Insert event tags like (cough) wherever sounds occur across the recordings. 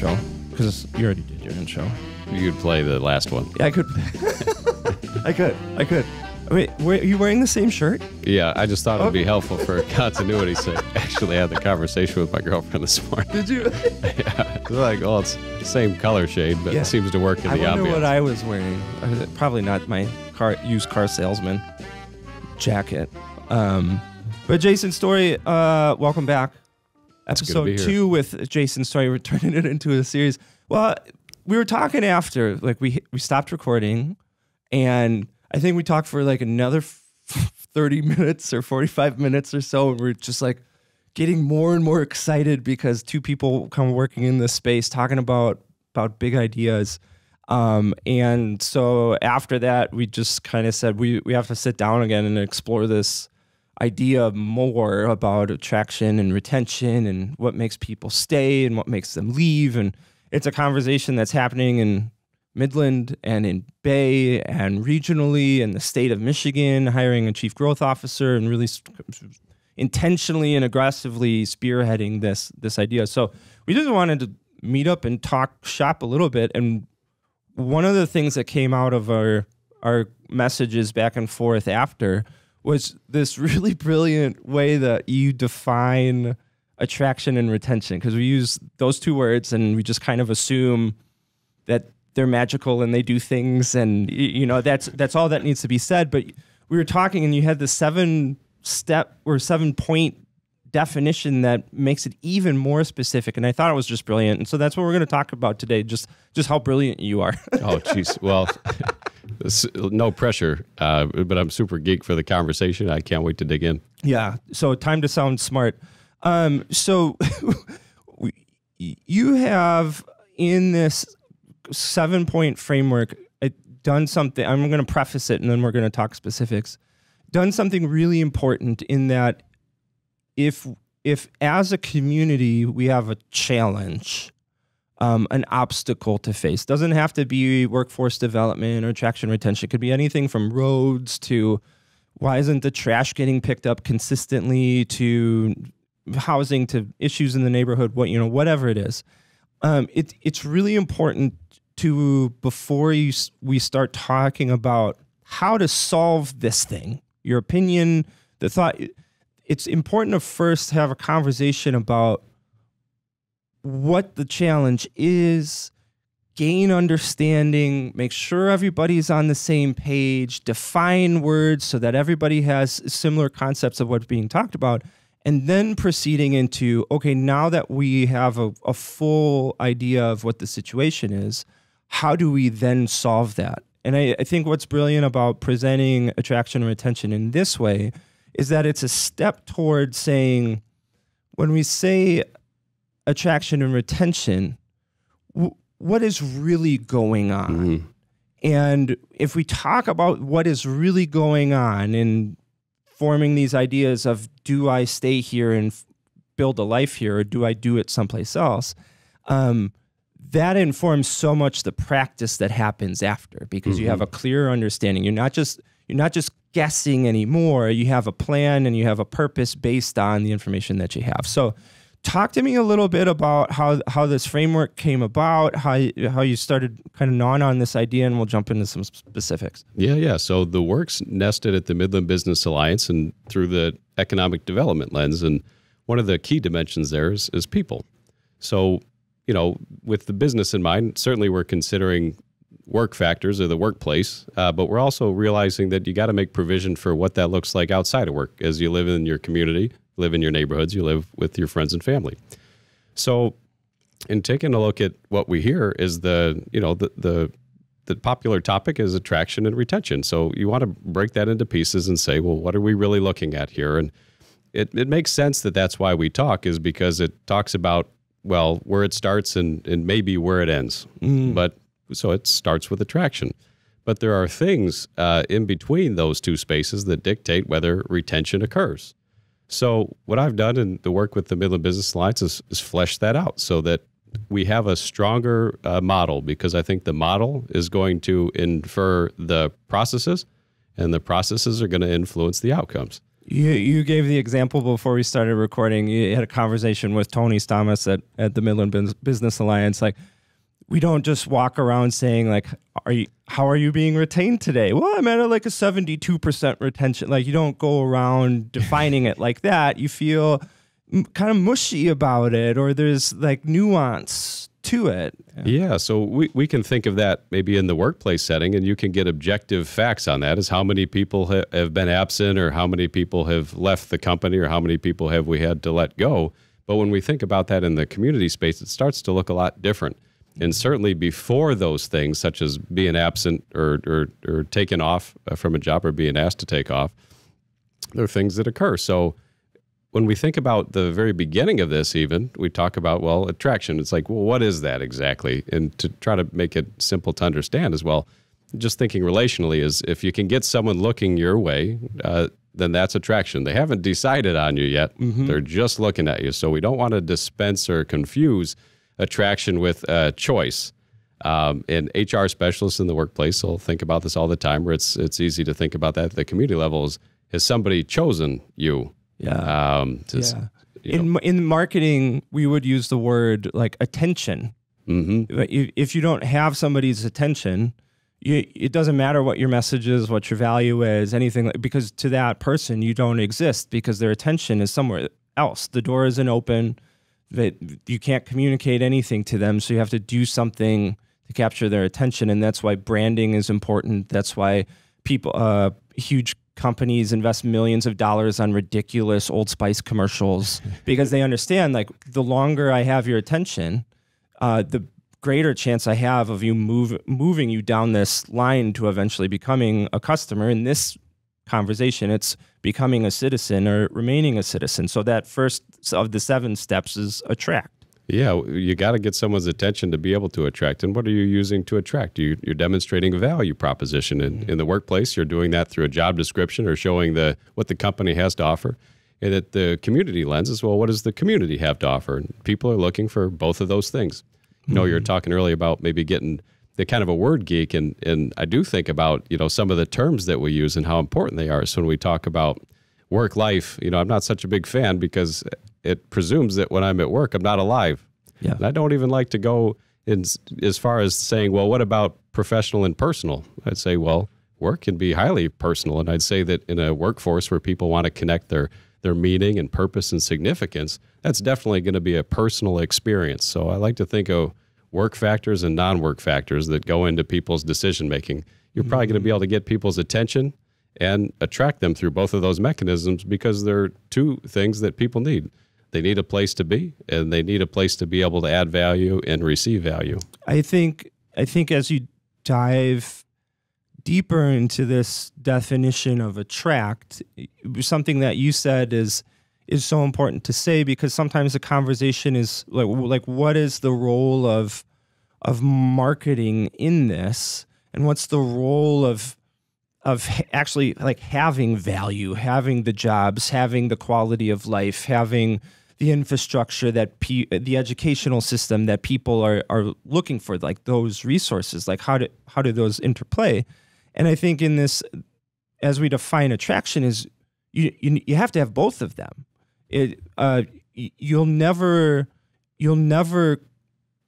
intro because you already did your intro. You could play the last one. Yeah, I could. (laughs) I could. I could. Wait, were you wearing the same shirt? Yeah, I just thought it'd be helpful for (laughs) continuity sake. Actually, I had the conversation with my girlfriend this morning. Did you? (laughs) yeah, it's like, well, it's the same color shade, but Yeah. it seems to work in I the wonder ambiance. what I was wearing. Probably not my car used car salesman jacket. Um, but Jason Story, uh, welcome back. Episode two with Jason Story. We're (laughs) turning it into a series. Well, we were talking after, like we we stopped recording, and I think we talked for like another (laughs) thirty minutes or forty five minutes or so, and we're just like getting more and more excited because two people come working in this space talking about about big ideas. Um, and so after that, we just kind of said we we have to sit down again and explore this idea more about attraction and retention and what makes people stay and what makes them leave. And it's a conversation that's happening in Midland and in Bay and regionally in the state of Michigan, hiring a chief growth officer and really intentionally and aggressively spearheading this this idea. So we just wanted to meet up and talk shop a little bit. And one of the things that came out of our our messages back and forth after was this really (laughs) brilliant way that you define attraction and retention because we use those two words and we just kind of assume that they're magical and they do things and you know that's that's all that needs to be said. But we were talking and you had the seven step or seven point definition that makes it even more specific and i thought it was just brilliant. And so that's what we're going to talk about today just just how brilliant you are. Oh, jeez. Well, (laughs) no pressure, uh, but I'm super geek for the conversation. I can't wait to dig in. Yeah. So time to sound smart. Um, so (laughs) you have in this seven point framework uh, done something. I'm going to preface it and then we're going to talk specifics. Done something really important in that if if as a community we have a challenge, um, an obstacle to face. Doesn't have to be workforce development or traction retention. It could be anything from roads to why isn't the trash getting picked up consistently to housing to issues in the neighborhood what you know whatever it is um, it, it's really important to before you we start talking about how to solve this thing your opinion the thought it's important to first have a conversation about what the challenge is gain understanding, make sure everybody's on the same page, define words so that everybody has similar concepts of what's being talked about, and then proceeding into okay, now that we have a, a full idea of what the situation is, how do we then solve that? And I, I think what's brilliant about presenting attraction and retention in this way is that it's a step towards saying, when we say attraction and retention, w- what is really going on? Mhm. And if we talk about what is really going on in forming these ideas of do I stay here and f- build a life here or do I do it someplace else? Um, that informs so much the practice that happens after because you have a clear understanding. You're not just you're not just guessing anymore. You have a plan and you have a purpose based on the information that you have. So talk to me a little bit about how how this framework came about, how how you started kind of gnawing on this idea, and we'll jump into some specifics. Yeah, yeah. So the work's nested at the Midland Business Alliance and through the economic development lens. And one of the key dimensions there is, is people. So, you know, with the business in mind, certainly we're considering work factors of the workplace, uh, but we're also realizing that you got to make provision for what that looks like outside of work as you live in your community, live in your neighborhoods, you live with your friends and family. So, in taking a look at what we hear is the, you know, the, the, the popular topic is attraction and retention. So you want to break that into pieces and say, well, what are we really looking at here? And it, it makes sense that that's why we talk is because it talks about, well, where it starts and, and maybe where it ends. But so it starts with attraction. But there are things uh, in between those two spaces that dictate whether retention occurs. So what I've done in the work with the Midland Business Alliance is, is flesh that out so that we have a stronger uh, model because I think the model is going to infer the processes and the processes are going to influence the outcomes. You, you gave the example before we started recording. You had a conversation with Tony Stamas at, at the Midland Business Alliance. Like, we don't just walk around saying like, "Are you? How are you being retained today?" Well, I'm at like a 72 percent retention. Like, you don't go around (laughs) defining it like that. You feel m- kind of mushy about it, or there's like nuance to it. Yeah, so we, we can think of that maybe in the workplace setting, and you can get objective facts on that is how many people ha- have been absent, or how many people have left the company, or how many people have we had to let go. But when we think about that in the community space, it starts to look a lot different. And certainly before those things, such as being absent or, or, or taken off uh, from a job or being asked to take off, there are things that occur. So when we think about the very beginning of this, even we talk about well attraction. It's like, well, what is that exactly? And to try to make it simple to understand as well, just thinking relationally is if you can get someone looking your way, uh, then that's attraction. They haven't decided on you yet; they're just looking at you. So we don't want to dispense or confuse attraction with uh, choice. Um, and HR specialists in the workplace will think about this all the time. Where it's it's easy to think about that at the community level is has somebody chosen you? Yeah. Um, to, yeah. you know, In in marketing, we would use the word like attention. mhm. If if you don't have somebody's attention, you, it doesn't matter what your message is, what your value is, anything, like- because to that person, you don't exist because their attention is somewhere else. The door isn't open. That you can't communicate anything to them, so you have to do something to capture their attention, and that's why branding is important. That's why people, uh, huge companies invest millions of dollars on ridiculous Old Spice commercials (laughs) because they understand like the longer I have your attention, uh, the greater chance I have of you move moving you down this line to eventually becoming a customer. And this conversation, it's becoming a citizen or remaining a citizen. So that first of the seven steps is attract. Yeah, you got to get someone's attention to be able to attract. And what are you using to attract? You, you're demonstrating a value proposition in, in the workplace. You're doing that through a job description or showing the what the company has to offer. And at the community lens as well, what does the community have to offer? And people are looking for both of those things. You know, you're mm-hmm. talking earlier about maybe getting the kind of a word geek, and and I do think about you know some of the terms that we use and how important they are. So when we talk about work life, you know, I'm not such a big fan because it presumes that when I'm at work, I'm not alive. Yeah. And I don't even like to go in as far as saying, well, what about professional and personal? I'd say, well, work can be highly personal, and I'd say that in a workforce where people want to connect their their meaning and purpose and significance, that's definitely going to be a personal experience. So I like to think of work factors and non-work factors that go into people's decision making. You're probably going to mm-hmm. be able to get people's attention and attract them through both of those mechanisms because they're two things that people need. They need a place to be and they need a place to be able to add value and receive value. I think I think as you dive deeper into this definition of attract, something that you said is is so important to say because sometimes the conversation is like like what is the role of of marketing in this and what's the role of of actually like having value, having the jobs, having the quality of life, having the infrastructure that the educational system that people are are looking for, like those resources, like how do how do those interplay? And I think in this, as we define attraction, is you you, you have to have both of them. It uh, y- you'll never you'll never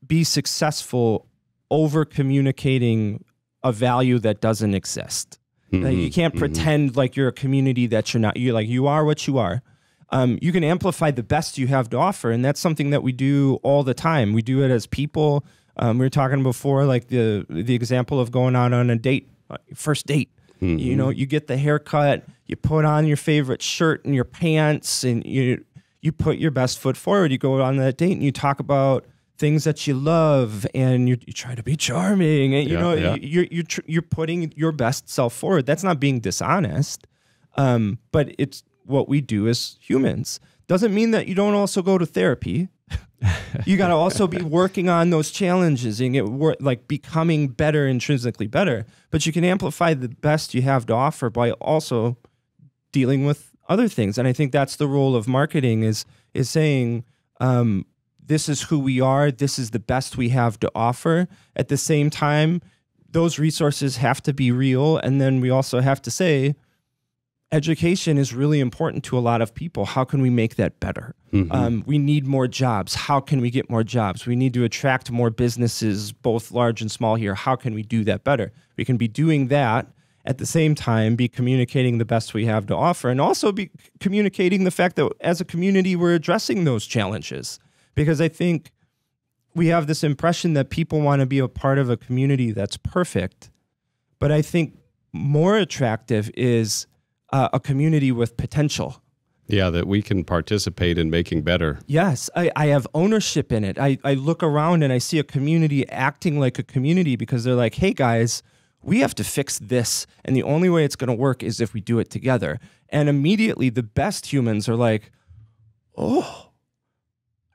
be successful over communicating a value that doesn't exist. Like, you can't pretend like you're a community that you're not. You're like you are what you are. Um, you can amplify the best you have to offer, and that's something that we do all the time. We do it as people. Um, we were talking before, like the the example of going out on a date, uh, first date. You know, you get the haircut, you put on your favorite shirt and your pants, and you you put your best foot forward. You go on that date and you talk about things that you love, and you, you try to be charming, and you Yeah, know yeah. you- you're you're tr- you're putting your best self forward. That's not being dishonest, um, but it's what we do as humans. Doesn't mean that you don't also go to therapy. You got to also be working on those challenges and get wor- like becoming better intrinsically better. But you can amplify the best you have to offer by also dealing with other things. And I think that's the role of marketing is is saying um, this is who we are. This is the best we have to offer. At the same time, those resources have to be real, and then we also have to say education is really important to a lot of people. How can we make that better? Um, we need more jobs. How can we get more jobs? We need to attract more businesses, both large and small here. How can we do that better? We can be doing that at the same time, be communicating the best we have to offer, and also be communicating the fact that as a community, we're addressing those challenges. Because I think we have this impression that people want to be a part of a community that's perfect. But I think more attractive is uh, a community with potential. Yeah, that we can participate in making better. Yes, I, I have ownership in it. I, I look around and I see a community acting like a community because they're like, hey guys, we have to fix this. And the only way it's going to work is if we do it together. And immediately the best humans are like, oh,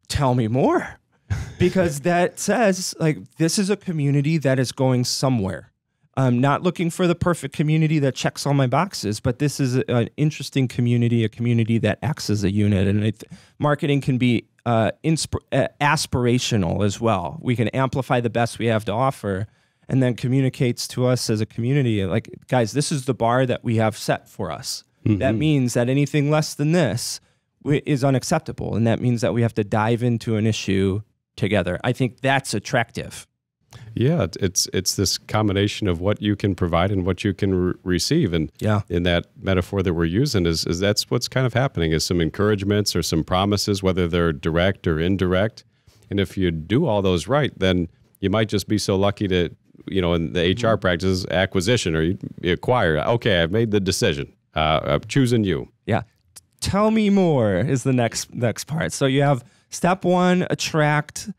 tell me more. (laughs) because that says, like, this is a community that is going somewhere. I'm not looking for the perfect community that checks all my boxes, but this is a- an interesting community, a community that acts as a unit. And it, marketing can be uh, uh, aspirational as well. We can amplify the best we have to offer and then communicates to us as a community like, guys, this is the bar that we have set for us. That means that anything less than this is unacceptable. And that means that we have to dive into an issue together. I think that's attractive. Yeah, it's it's this combination of what you can provide and what you can re- receive, and Yeah. in that metaphor that we're using is is that's what's kind of happening is some encouragements or some promises, whether they're direct or indirect, and if you do all those right, then you might just be so lucky to you know in the HR practices acquisition or you, you acquire. Okay, I've made the decision. Uh, I'm choosing you. Yeah. Tell me more is the next next part. So you have step one, attract.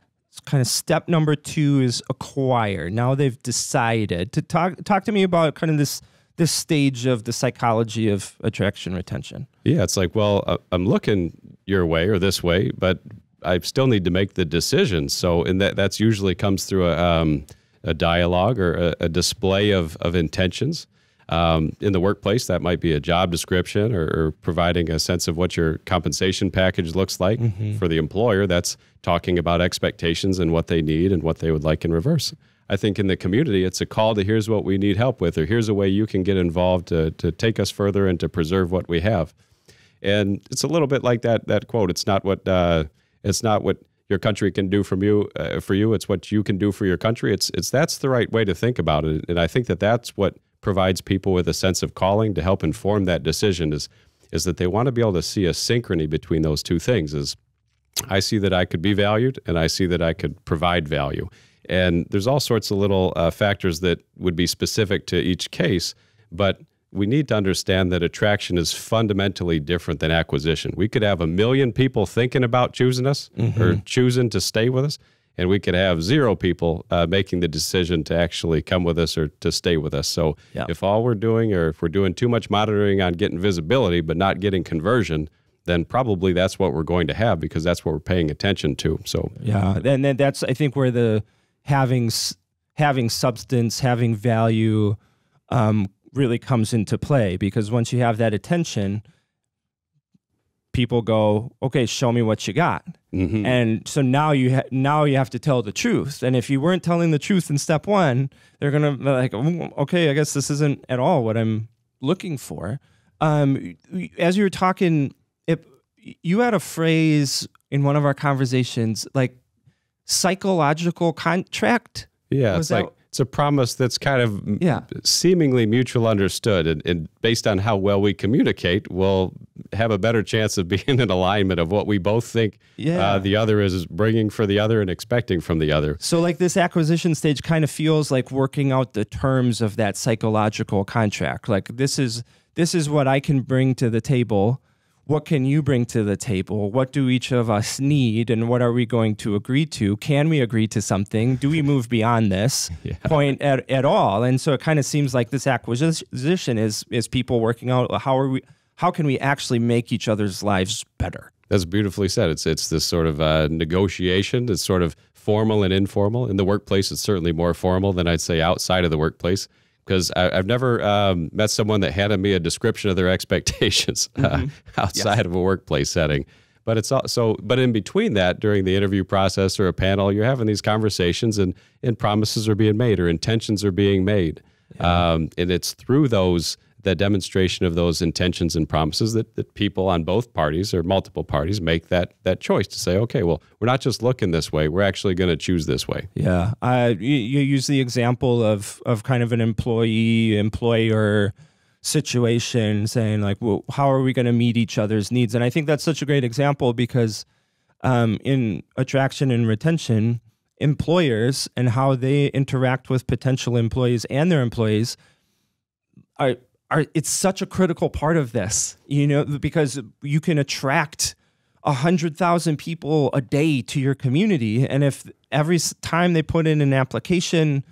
Kind of step number two is acquire. Now they've decided to talk. Talk to me about kind of this this stage of the psychology of attraction retention. Yeah, it's like, well, uh, I'm looking your way or this way, but I still need to make the decision. So, and that that's usually comes through a, um, a dialogue or a, a display of of intentions. Um, in the workplace, that might be a job description or, or providing a sense of what your compensation package looks like. For the employer, that's talking about expectations and what they need and what they would like in reverse. I think in the community, it's a call to here's what we need help with, or here's a way you can get involved to, to take us further and to preserve what we have. And it's a little bit like that that quote. It's not what uh, it's not what your country can do from you uh, for you. It's what you can do for your country. It's it's that's the right way to think about it. And I think that that's what provides people with a sense of calling to help inform that decision. Is is that they want to be able to see a synchrony between those two things. Is I see that I could be valued and I see that I could provide value. And there's all sorts of little uh, factors that would be specific to each case, but we need to understand that attraction is fundamentally different than acquisition. We could have a million people thinking about choosing us or choosing to stay with us, and we could have zero people uh, making the decision to actually come with us or to stay with us. So Yeah. if all we're doing, or if we're doing too much monitoring on getting visibility but not getting conversion, then probably that's what we're going to have because that's what we're paying attention to. So Yeah, and then that's I think where the having having substance, having value, um, really comes into play because once you have that attention, people go, okay, show me what you got, mhm. and so now you ha- now you have to tell the truth. And if you weren't telling the truth in step one, they're gonna be like, "Mm, okay, I guess this isn't at all what I'm looking for. Um, as you were talking, if you had a phrase in one of our conversations like psychological contract. yeah, Was it's that- like it's a promise that's kind of Yeah. seemingly mutual understood, and, and based on how well we communicate, we'll have a better chance of (laughs) being in alignment of what we both think Yeah. uh, the other is bringing for the other and expecting from the other. So like this acquisition stage kind of feels like working out the terms of that psychological contract. Like this is this is what I can bring to the table. What can you bring to the table? What do each of us need and what are we going to agree to? Can we agree to something? Do we move beyond this (laughs) point at, at all? And so it kind of seems like this acquisition is is people working out how are we how can we actually make each other's lives better? That's beautifully said. It's it's this sort of uh, negotiation. It's sort of formal and informal. In the workplace, it's certainly more formal than I'd say outside of the workplace. Because I've never um, met someone that handed me a description of their expectations uh, (laughs) outside of a workplace setting. But it's also, but in between that, during the interview process or a panel, you're having these conversations, and and promises are being made or intentions are being made, um, and it's through those the demonstration of those intentions and promises that, that people on both parties or multiple parties make that that choice to say, okay, well, we're not just looking this way; we're actually going to choose this way. Yeah, uh, you, you use the example of of kind of an employee employer situation, saying like, well, how are we going to meet each other's needs? And I think that's such a great example because um, in attraction and retention, employers and how they interact with potential employees and their employees are are it's such a critical part of this, you know, because you can attract a hundred thousand people a day to your community, and if every time they put in an application,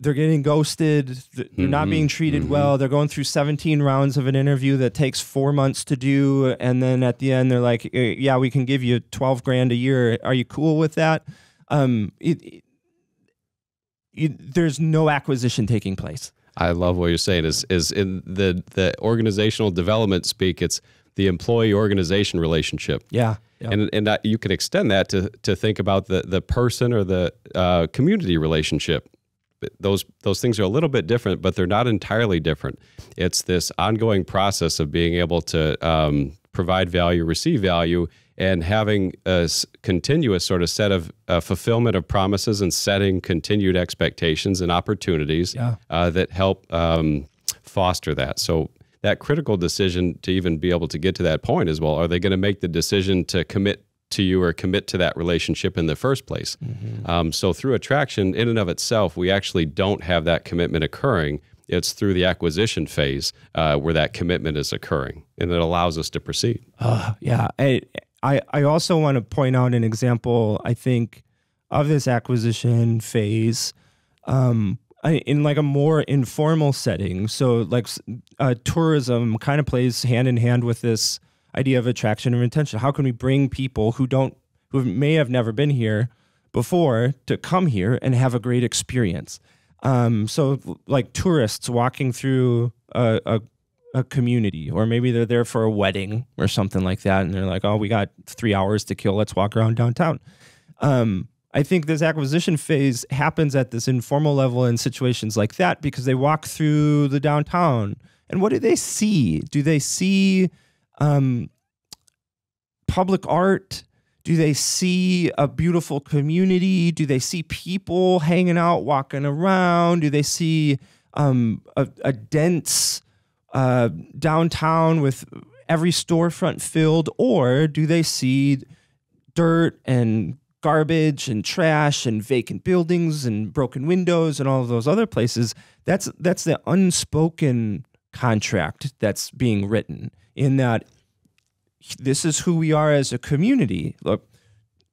they're getting ghosted, they're mm-hmm, not being treated mm-hmm. well, they're going through 17 rounds of an interview that takes four months to do, and then at the end they're like, eh, "Yeah, we can give you 12 grand a year. Are you cool with that?" Um, it, it, it, there's no acquisition taking place. I love what you're saying. Is is in the the organizational development speak? It's the employee organization relationship. Yeah. And and that you can extend that to to think about the the person or the uh, community relationship. Those those things are a little bit different, but they're not entirely different. It's this ongoing process of being able to um, provide value, receive value, and having a continuous sort of set of uh, fulfillment of promises and setting continued expectations and opportunities yeah. uh, that help um, foster that. So that critical decision to even be able to get to that point as well. Are they going to make the decision to commit to you or commit to that relationship in the first place? Mm-hmm. Um, so through attraction, in and of itself, we actually don't have that commitment occurring. It's through the acquisition phase uh, where that commitment is occurring, and it allows us to proceed. Uh, yeah, I, I also want to point out an example, I think, of this acquisition phase um, in like a more informal setting. So, like uh, tourism kind of plays hand in hand with this idea of attraction and retention. How can we bring people who don't, who may have never been here before, to come here and have a great experience? Um, so, like tourists walking through a, a a community, or maybe they're there for a wedding or something like that, and they're like, "Oh, we got three hours to kill. Let's walk around downtown." Um, I think this acquisition phase happens at this informal level in situations like that because they walk through the downtown, and what do they see? Do they see um, public art? Do they see a beautiful community? Do they see people hanging out, walking around? Do they see um, a, a dense uh, downtown with every storefront filled, or do they see dirt and garbage and trash and vacant buildings and broken windows and all of those other places? That's that's the unspoken contract that's being written in that this is who we are as a community. Look,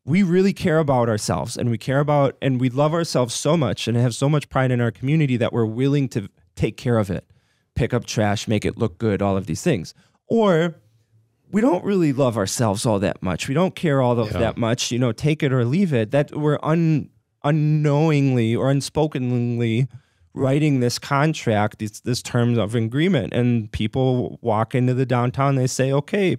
we really care about ourselves and we care about and we love ourselves so much and have so much pride in our community that we're willing to take care of it pick up trash, make it look good, all of these things. Or we don't really love ourselves all that much. We don't care all of yeah. that much, you know, take it or leave it. That we're un, unknowingly or unspokenly writing this contract, this, this terms of agreement. And people walk into the downtown, they say, okay,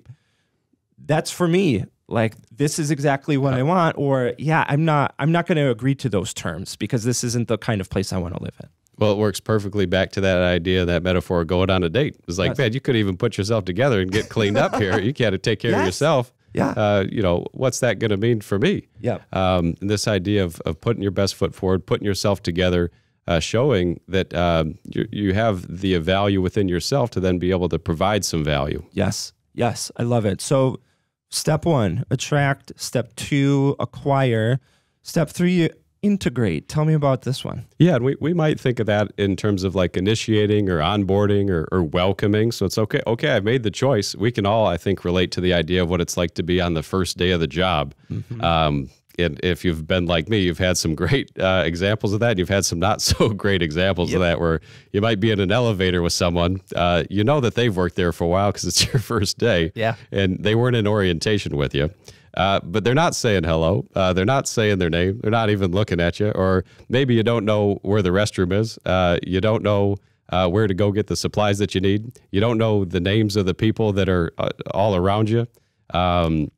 that's for me. Like this is exactly what I want. Or yeah, I'm not I'm not gonna agree to those terms because this isn't the kind of place I want to live in. Well, it works perfectly back to that idea, that metaphor, going on a date. It's like, yes. man, you could even put yourself together and get cleaned up here. You got to take care yes. of yourself. Yeah. Uh, you know, what's that going to mean for me? Yeah. Um, this idea of, of putting your best foot forward, putting yourself together, uh, showing that um, you, you have the value within yourself to then be able to provide some value. Yes. Yes. I love it. So, step one, attract. Step two, acquire. Step three, integrate. Tell me about this one. Yeah, and we, we might think of that in terms of like initiating or onboarding or, or welcoming. So it's okay. Okay, I've made the choice. We can all, I think, relate to the idea of what it's like to be on the first day of the job. Mm-hmm. Um, and if you've been like me, you've had some great uh, examples of that. You've had some not (laughs) so great examples yep. of that, where you might be in an elevator with someone. Uh, you know that they've worked there for a while because it's (laughs) your first day. Yeah. And they weren't in orientation with you. Uh, but they're not saying hello. Uh, they're not saying their name. They're not even looking at you. Or maybe you don't know where the restroom is. Uh, you don't know uh, where to go get the supplies that you need. You don't know the names of the people that are uh, all around you. Um,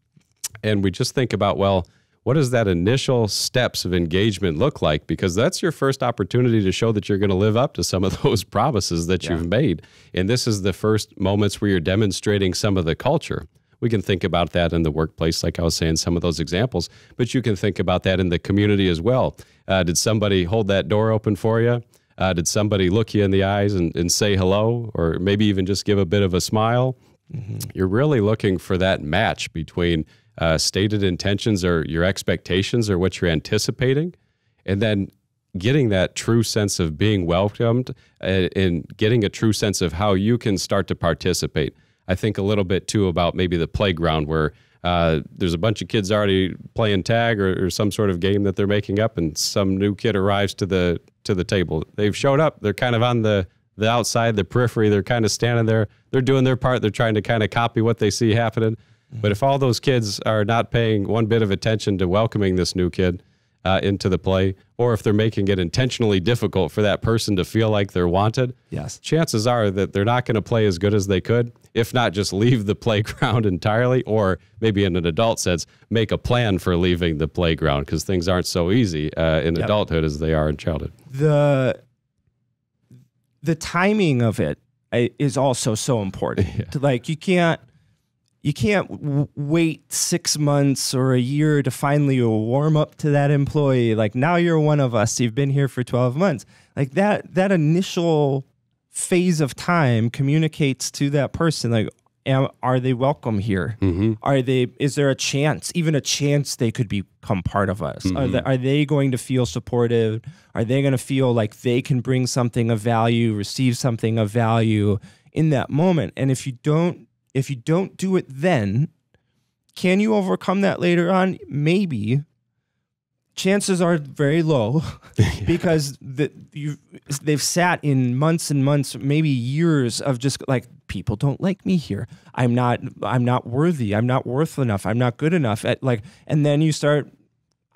and we just think about, well, what does that initial steps of engagement look like? Because that's your first opportunity to show that you're going to live up to some of (laughs) those promises that you've made. And this is the first moments where you're demonstrating some of the culture. We can think about that in the workplace, like I was saying, some of those examples, but you can think about that in the community as well. Uh, did somebody hold that door open for you? Uh, did somebody look you in the eyes and, and say hello, or maybe even just give a bit of a smile? Mm-hmm. You're really looking for that match between uh, stated intentions or your expectations or what you're anticipating, and then getting that true sense of being welcomed uh, and getting a true sense of how you can start to participate. I think a little bit too about maybe the playground where uh, there's a bunch of kids already playing tag or, or, some sort of game that they're making up, and some new kid arrives to the to the table. They've showed up. They're kind of on the the outside, the periphery. They're kind of standing there. They're doing their part. They're trying to kind of copy what they see happening. But if all those kids are not paying one bit of attention to welcoming this new kid uh, into the play, or if they're making it intentionally difficult for that person to feel like they're wanted, yes, chances are that they're not going to play as good as they could. If not, just leave the playground (laughs) entirely, or maybe in an adult sense, make a plan for leaving the playground because things aren't so easy uh, in yep. adulthood as they are in childhood. The the timing of it uh, also so important. (laughs) Yeah. Like you can't you can't w- wait six months or a year to finally warm up to that employee. Like now you're one of us. You've been here for 12 months. Like that, that initial phase of time communicates to that person, like, am, are they welcome here? Mm-hmm. Are they, is there a chance, even a chance they could become part of us? Mm-hmm. Are, they, are they going to feel supportive? Are they going to feel like they can bring something of value, receive something of value in that moment? And if you don't if you don't do it then, can you overcome that later on? Maybe. Chances are very low (laughs) (laughs) because the, you they've sat in months and months, maybe years of just like people don't like me here. I'm not I'm not worthy. I'm not worth enough. I'm not good enough. At like and then you start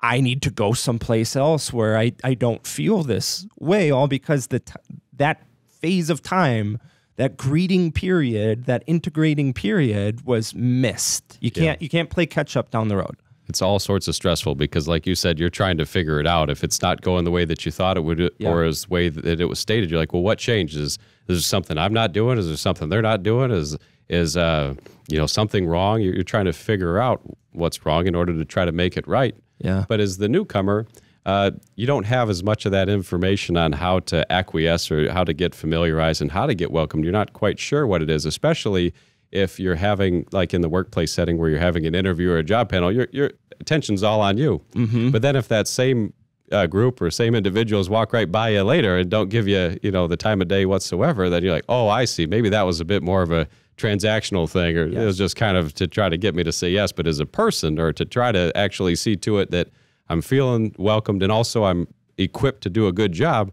I need to go someplace else where I, I don't feel this way all because the t- that phase of time that greeting period, that integrating period was missed. You can't yeah. you can't play catch up down the road. It's all sorts of stressful because, like you said, you're trying to figure it out. If it's not going the way that you thought it would, yeah. or as the way that it was stated, you're like, well, what changes? Is there something I'm not doing? Is there something they're not doing? Is is uh, you know something wrong? You're, you're trying to figure out what's wrong in order to try to make it right. Yeah. But as the newcomer, uh, you don't have as much of that information on how to acquiesce or how to get familiarized and how to get welcomed. You're not quite sure what it is, especially if you're having, like in the workplace setting where you're having an interview or a job panel, your, your attention's all on you. Mm-hmm. But then if that same uh, group or same individuals walk right by you later and don't give you, you know, the time of day whatsoever, then you're like, oh, I see. Maybe that was a bit more of a transactional thing, or yes. it was just kind of to try to get me to say yes. But as a person, or to try to actually see to it that I'm feeling welcomed, and also I'm equipped to do a good job.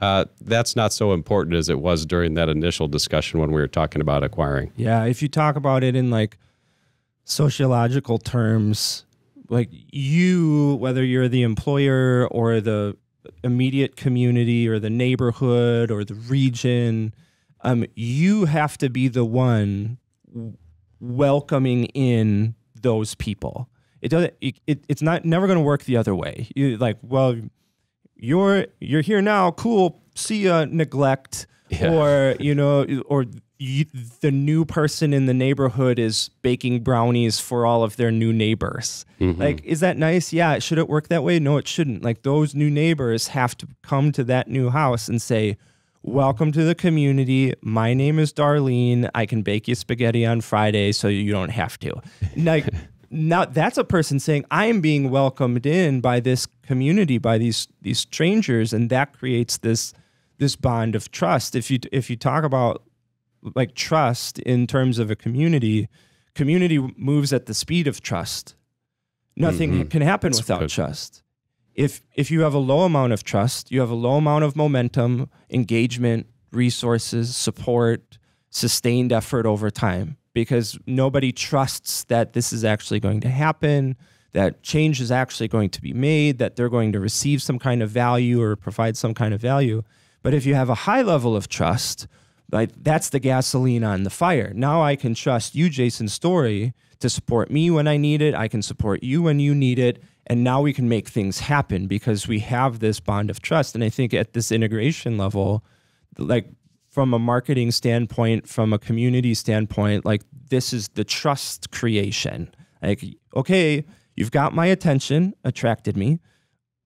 Uh, that's not so important as it was during that initial discussion when we were talking about acquiring. Yeah, if you talk about it in like sociological terms, like you, whether you're the employer or the immediate community or the neighborhood or the region, um, you have to be the one welcoming in those people it doesn't it, it it's not never going to work the other way you like well you're you're here now cool see ya neglect yeah. or you know or you, the new person in the neighborhood is baking brownies for all of their new neighbors mm-hmm. like is that nice yeah should it work that way no it shouldn't like those new neighbors have to come to that new house and say Welcome to the community. My name is Darlene. I can bake you spaghetti on Friday so you don't have to. Like (laughs) now that's a person saying i am being welcomed in by this community by these these strangers and that creates this this bond of trust if you if you talk about like trust in terms of a community community moves at the speed of trust nothing mm-hmm. can happen that's without good. trust if if you have a low amount of trust you have a low amount of momentum engagement resources support sustained effort over time because nobody trusts that this is actually going to happen, that change is actually going to be made, that they're going to receive some kind of value or provide some kind of value. But if you have a high level of trust, like that's the gasoline on the fire. Now I can trust you, Jason Story, to support me when I need it. I can support you when you need it. and now we can make things happen because we have this bond of trust and i think at this integration level like from a marketing standpoint from a community standpoint like this is the trust creation. Like okay you've got my attention attracted me.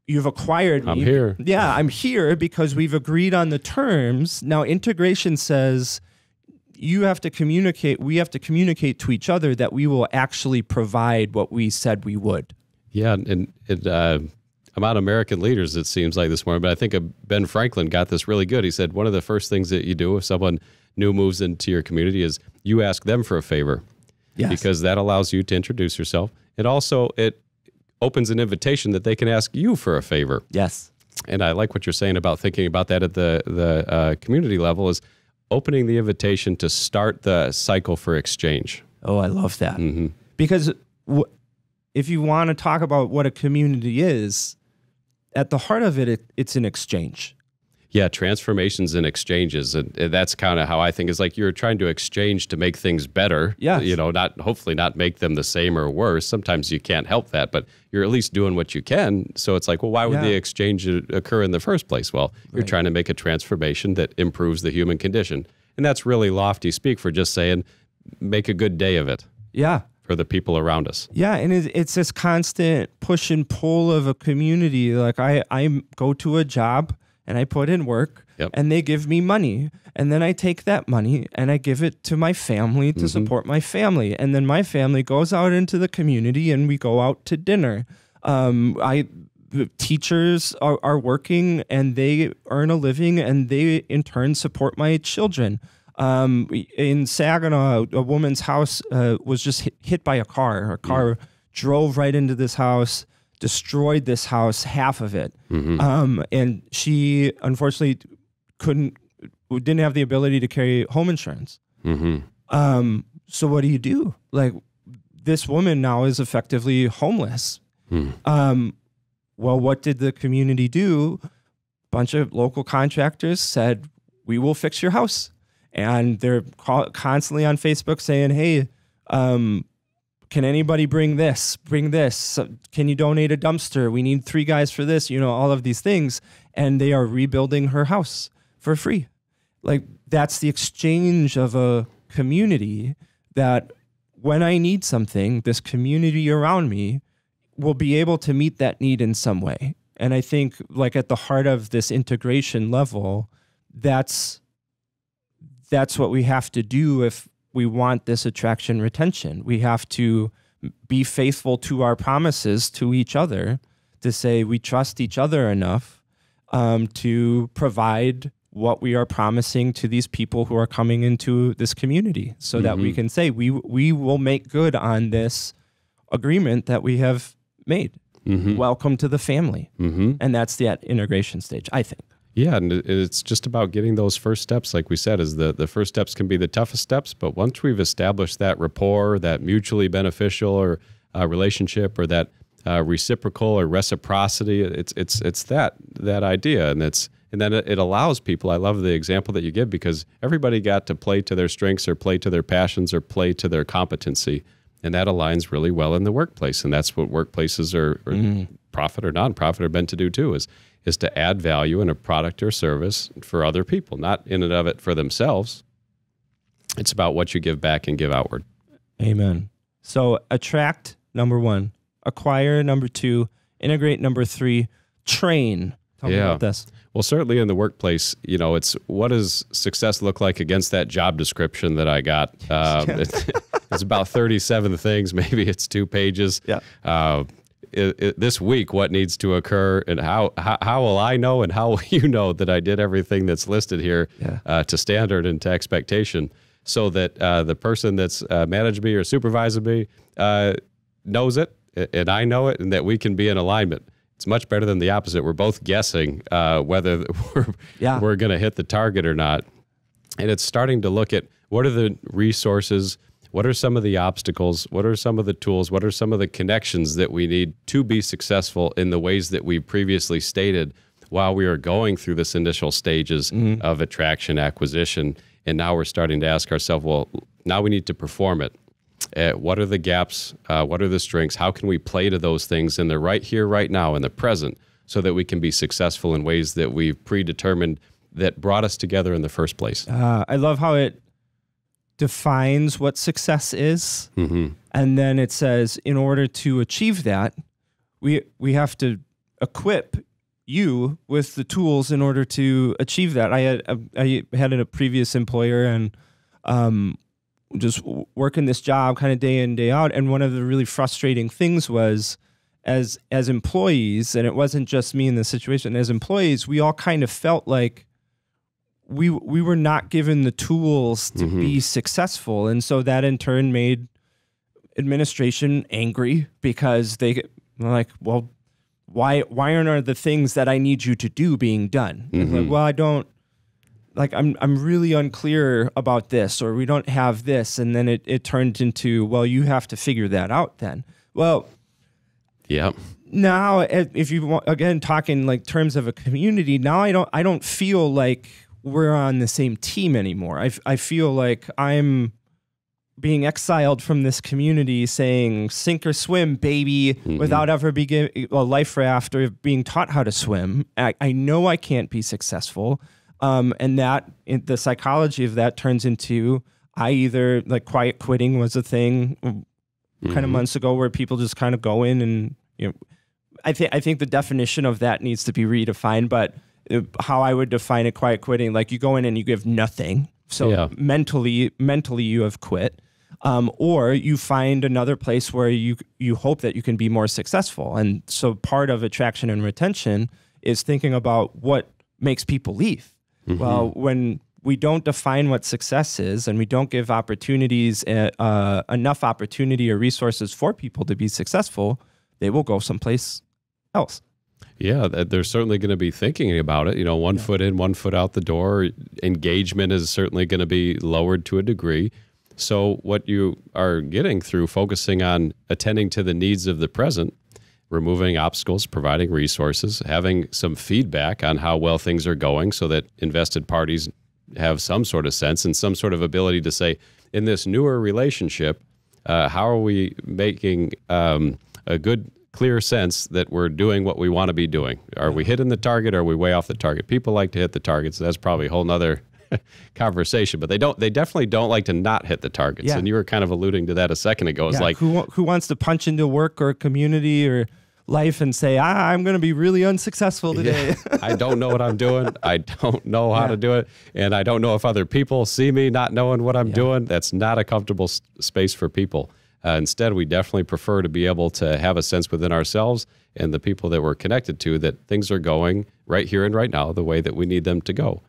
You've acquired me. I'm here. yeah i'm here because we've agreed on the terms. Now integration says you have to communicate we have to communicate to each other that we will actually provide what we said we would. Yeah, and it, uh, about American leaders, it seems like this morning, but I think uh, Ben Franklin got this really good. He said one of the first things that you do if someone new moves into your community is you ask them for a favor, yes because that allows you to introduce yourself. It also it opens an invitation that they can ask you for a favor. yes And I like what you're saying about thinking about that at the the uh, community level is opening the invitation to start the cycle for exchange. Oh, I love that. Mm-hmm. Because w- if you want to talk about what a community is, at the heart of it, it it's an exchange. Yeah, transformations and exchanges, and, and that's kind of how I think is like you're trying to exchange to make things better. Yes. you know, not hopefully not make them the same or worse. Sometimes you can't help that, but you're at least doing what you can. So it's like, well, why would Yeah. the exchange occur in the first place? Well, you're Right. trying to make a transformation that improves the human condition, and that's really lofty speak for just saying, make a good day of it Yeah. For the people around us. Yeah, and it, it's this constant push and pull of a community. Like I, I go to a job and I put in work, Yep. and they give me money, and then I take that money and I give it to my family to support my family, and then my family goes out into the community and we go out to dinner. Um, I teachers are, are working and they earn a living and they in turn support my children. Um, in Saginaw, a woman's house uh, was just hit, hit by a car. Her car drove right into this house, destroyed this house, half of it. Um, and she unfortunately couldn't, didn't have the ability to carry home insurance. hmm Um, so what do you do? Like this woman now is effectively homeless. Um, well, what did the community do? bunch of local contractors said, "We will fix your house," and they're co- constantly on Facebook saying, "Hey, um, can anybody bring this? Bring this? Can you donate a dumpster? We need three guys for this." You know, all of these things, and they are rebuilding her house for free. Like that's the exchange of a community that when I need something, this community around me will be able to meet that need in some way. And I think like at the heart of this integration level, that's that's what we have to do if we want this attraction retention. We have to be faithful to our promises to each other to say we trust each other enough um, to provide what we are promising to these people who are coming into this community so that we can say we we will make good on this agreement that we have made. Welcome to the family. Hmm and that's the integration stage i think Yeah, and it's just about getting those first steps. Like we said, is the the first steps can be the toughest steps, but once we've established that rapport, that mutually beneficial or uh, relationship, or that uh, reciprocal or reciprocity, it's it's it's that that idea, and it's and then it, it allows people. I love the example that you give because everybody got to play to their strengths, or play to their passions, or play to their competency, and that aligns really well in the workplace, and that's what workplaces are, or mm-hmm. profit or nonprofit are meant to do too. Is is to add value in a product or service for other people, not in and of it for themselves. It's about what you give back and give outward. amen so attract number one acquire number two integrate number three train tell me Yeah. about this Well, certainly in the workplace, you know, it's what does success look like against that job description that I got? (laughs) Um, it- it's about 37 things. (laughs) Maybe it's two pages. Yeah. Uh, it, it, this week, what needs to occur and how, how, how will I know and how (laughs) will you know that I did everything that's listed here Yeah. uh, to standard and to expectation so that uh, the person that's uh, managed me or supervising me uh, knows it and I know it and that we can be in alignment. It's much better than the opposite. We're both guessing uh, whether (laughs) we're, Yeah. we're going to hit the target or not. And it's starting to look at what are the resources, what are some of the obstacles, what are some of the tools, what are some of the connections that we need to be successful in the ways that we previously stated while we are going through this initial stages of attraction acquisition. And now we're starting to ask ourselves, well, now we need to perform it. Uh, what are the gaps? Uh, what are the strengths? How can we play to those things in the right here, right now, in the present, so that we can be successful in ways that we've predetermined that brought us together in the first place? Uh, I love how it defines what success is, hmm and then it says in order to achieve that, we we have to equip you with the tools in order to achieve that. I had I had a previous employer and um, just working this job kind of day in day out, and one of the really frustrating things was as as employees, and it wasn't just me in this situation. As employees, we all kind of felt like we we were not given the tools to Mhm. be successful, and so that in turn made administration angry because they were like, well, why why aren't the things that I need you to do being done? It's Like, well, I don't like I'm I'm really unclear about this or we don't have this. And then it, it turned into well you have to figure that out then. Well, Yeah. now if you want again talking like terms of a community now i don't i don't feel like we're on the same team anymore. I I feel like i'm being exiled from this community saying sink or swim baby mm-hmm. without ever begin a life raft or being taught how to swim. I, I know i can't be successful um, and that in, the psychology of that turns into i either like quiet quitting was a thing kind of months ago where people just kind of go in and you know I think I think the definition of that needs to be redefined but uh, how I would define it quiet quitting like you go in and you give nothing. So Yeah. mentally mentally you have quit. Um, or you find another place where you you hope that you can be more successful. And so part of attraction and retention is thinking about what makes people leave well when we don't define what success is and we don't give opportunities uh, uh, enough opportunity or resources for people to be successful they will go someplace else Yeah, they're certainly going to be thinking about it. You know, one foot in, one foot out the door. Engagement is certainly going to be lowered to a degree. So, what you are getting through focusing on attending to the needs of the present, removing obstacles, providing resources, having some feedback on how well things are going so that invested parties have some sort of sense and some sort of ability to say, in this newer relationship, uh, how are we making um, a good, clear sense that we're doing what we want to be doing? Are we hitting the target? Or are we way off the target? People like to hit the targets. That's probably a whole nother (laughs) conversation, but they don't. They definitely don't like to not hit the targets. Yeah. And you were kind of alluding to that a second ago. It's Yeah, like, who who wants to punch into work or community or life and say ah, I'm going to be really unsuccessful today (laughs) I don't know what I'm doing. I don't know how Yeah. to do it. And I don't know if other people see me not knowing what I'm doing. That's not a comfortable s- space for people. Uh, instead, we definitely prefer to be able to have a sense within ourselves and the people that we're connected to that things are going right here and right now the way that we need them to go.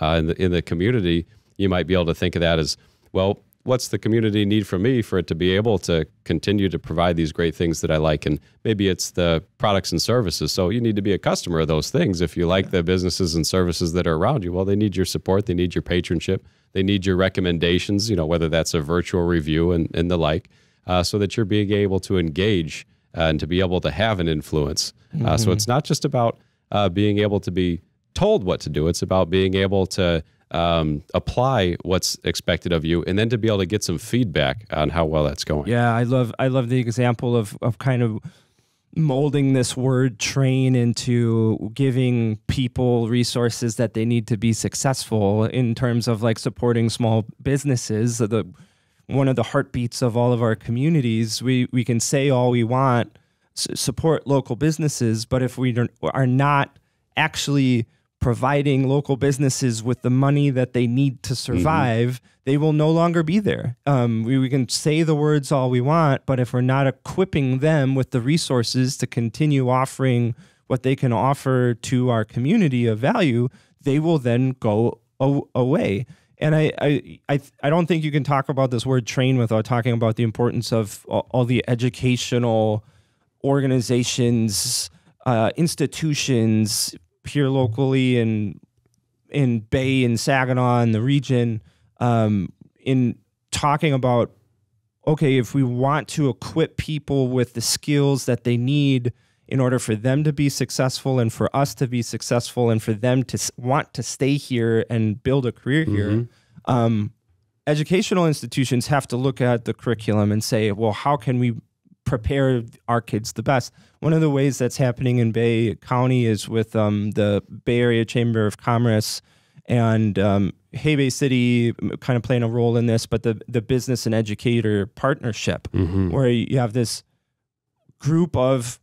Uh, in, the, in the community, you might be able to think of that as well, what's the community need from me for it to be able to continue to provide these great things that I like? And maybe it's the products and services. So you need to be a customer of those things. If you like the businesses and services that are around you, well, they need your support, they need your patronship, they need your recommendations, you know, whether that's a virtual review and, and the like, uh, so that you're being able to engage uh, and to be able to have an influence. Uh, so it's not just about uh, being able to be told what to do, it's about being able to um, apply what's expected of you and then to be able to get some feedback on how well that's going. Yeah, I love I love the example of of kind of molding this word train into giving people resources that they need to be successful in terms of like supporting small businesses the one of the heartbeats of all of our communities we we can say all we want support local businesses but if we don't, are not actually providing local businesses with the money that they need to survive, they will no longer be there. Um, we, we can say the words all we want, but if we're not equipping them with the resources to continue offering what they can offer to our community of value, they will then go away. And I, I, I, I don't think you can talk about this word train without talking about the importance of all, all the educational organizations, uh, institutions here locally and in Bay and Saginaw and the region, um, in talking about okay, if we want to equip people with the skills that they need in order for them to be successful and for us to be successful and for them to want to stay here and build a career here, um, educational institutions have to look at the curriculum and say, well, how can we prepare our kids the best? One of the ways that's happening in Bay County is with um, the Bay Area Chamber of Commerce and um, Hey Bay City kind of playing a role in this, but the, the business and educator partnership, where you have this group of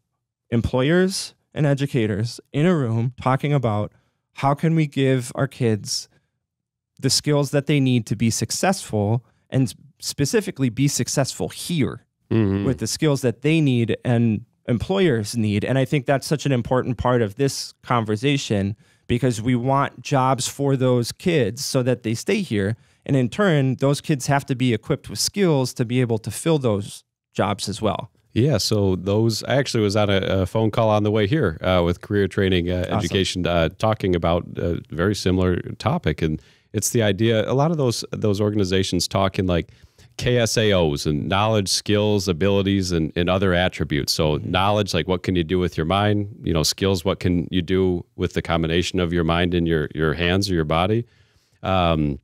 employers and educators in a room talking about how can we give our kids the skills that they need to be successful and specifically be successful here Mhm. with the skills that they need and employers need. And I think that's such an important part of this conversation because we want jobs for those kids so that they stay here. And in turn, those kids have to be equipped with skills to be able to fill those jobs as well. Yeah, so those I actually was on a, a phone call on the way here uh, with career training uh, education, uh, talking about a very similar topic, and it's the idea. A lot of those those organizations talk in like KSAOs and knowledge, skills, abilities, and, and other attributes. So knowledge, like what can you do with your mind? You know, skills, what can you do with the combination of your mind and your your hands or your body? Um,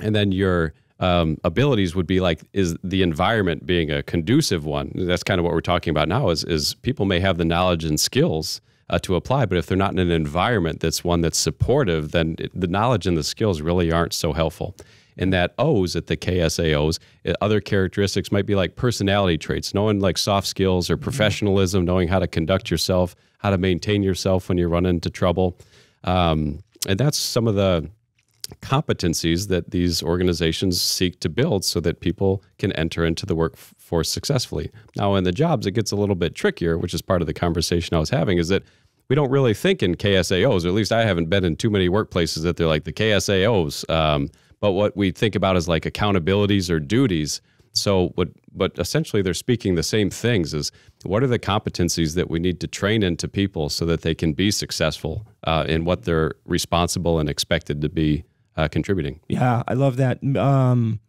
and then your um, abilities would be like is the environment being a conducive one that's kind of what we're talking about now is is people may have the knowledge and skills uh, to apply but if they're not in an environment that's one that's supportive then it, the knowledge and the skills really aren't so helpful and that O's at the KSAOs, uh, other characteristics might be like personality traits, knowing like soft skills or professionalism, knowing how to conduct yourself, how to maintain yourself when you run into trouble. Um, and that's some of the competencies that these organizations seek to build so that people can enter into the workforce successfully. Now, in the jobs, it gets a little bit trickier, which is part of the conversation I was having, is that we don't really think in KSAOs, or at least I haven't been in too many workplaces that they're like the KSAOs. Um, but what we think about is like accountabilities or duties. So, what, but essentially, they're speaking the same things. Is what are the competencies that we need to train into people so that they can be successful uh, in what they're responsible and expected to be uh, contributing? Yeah, I love that. Um,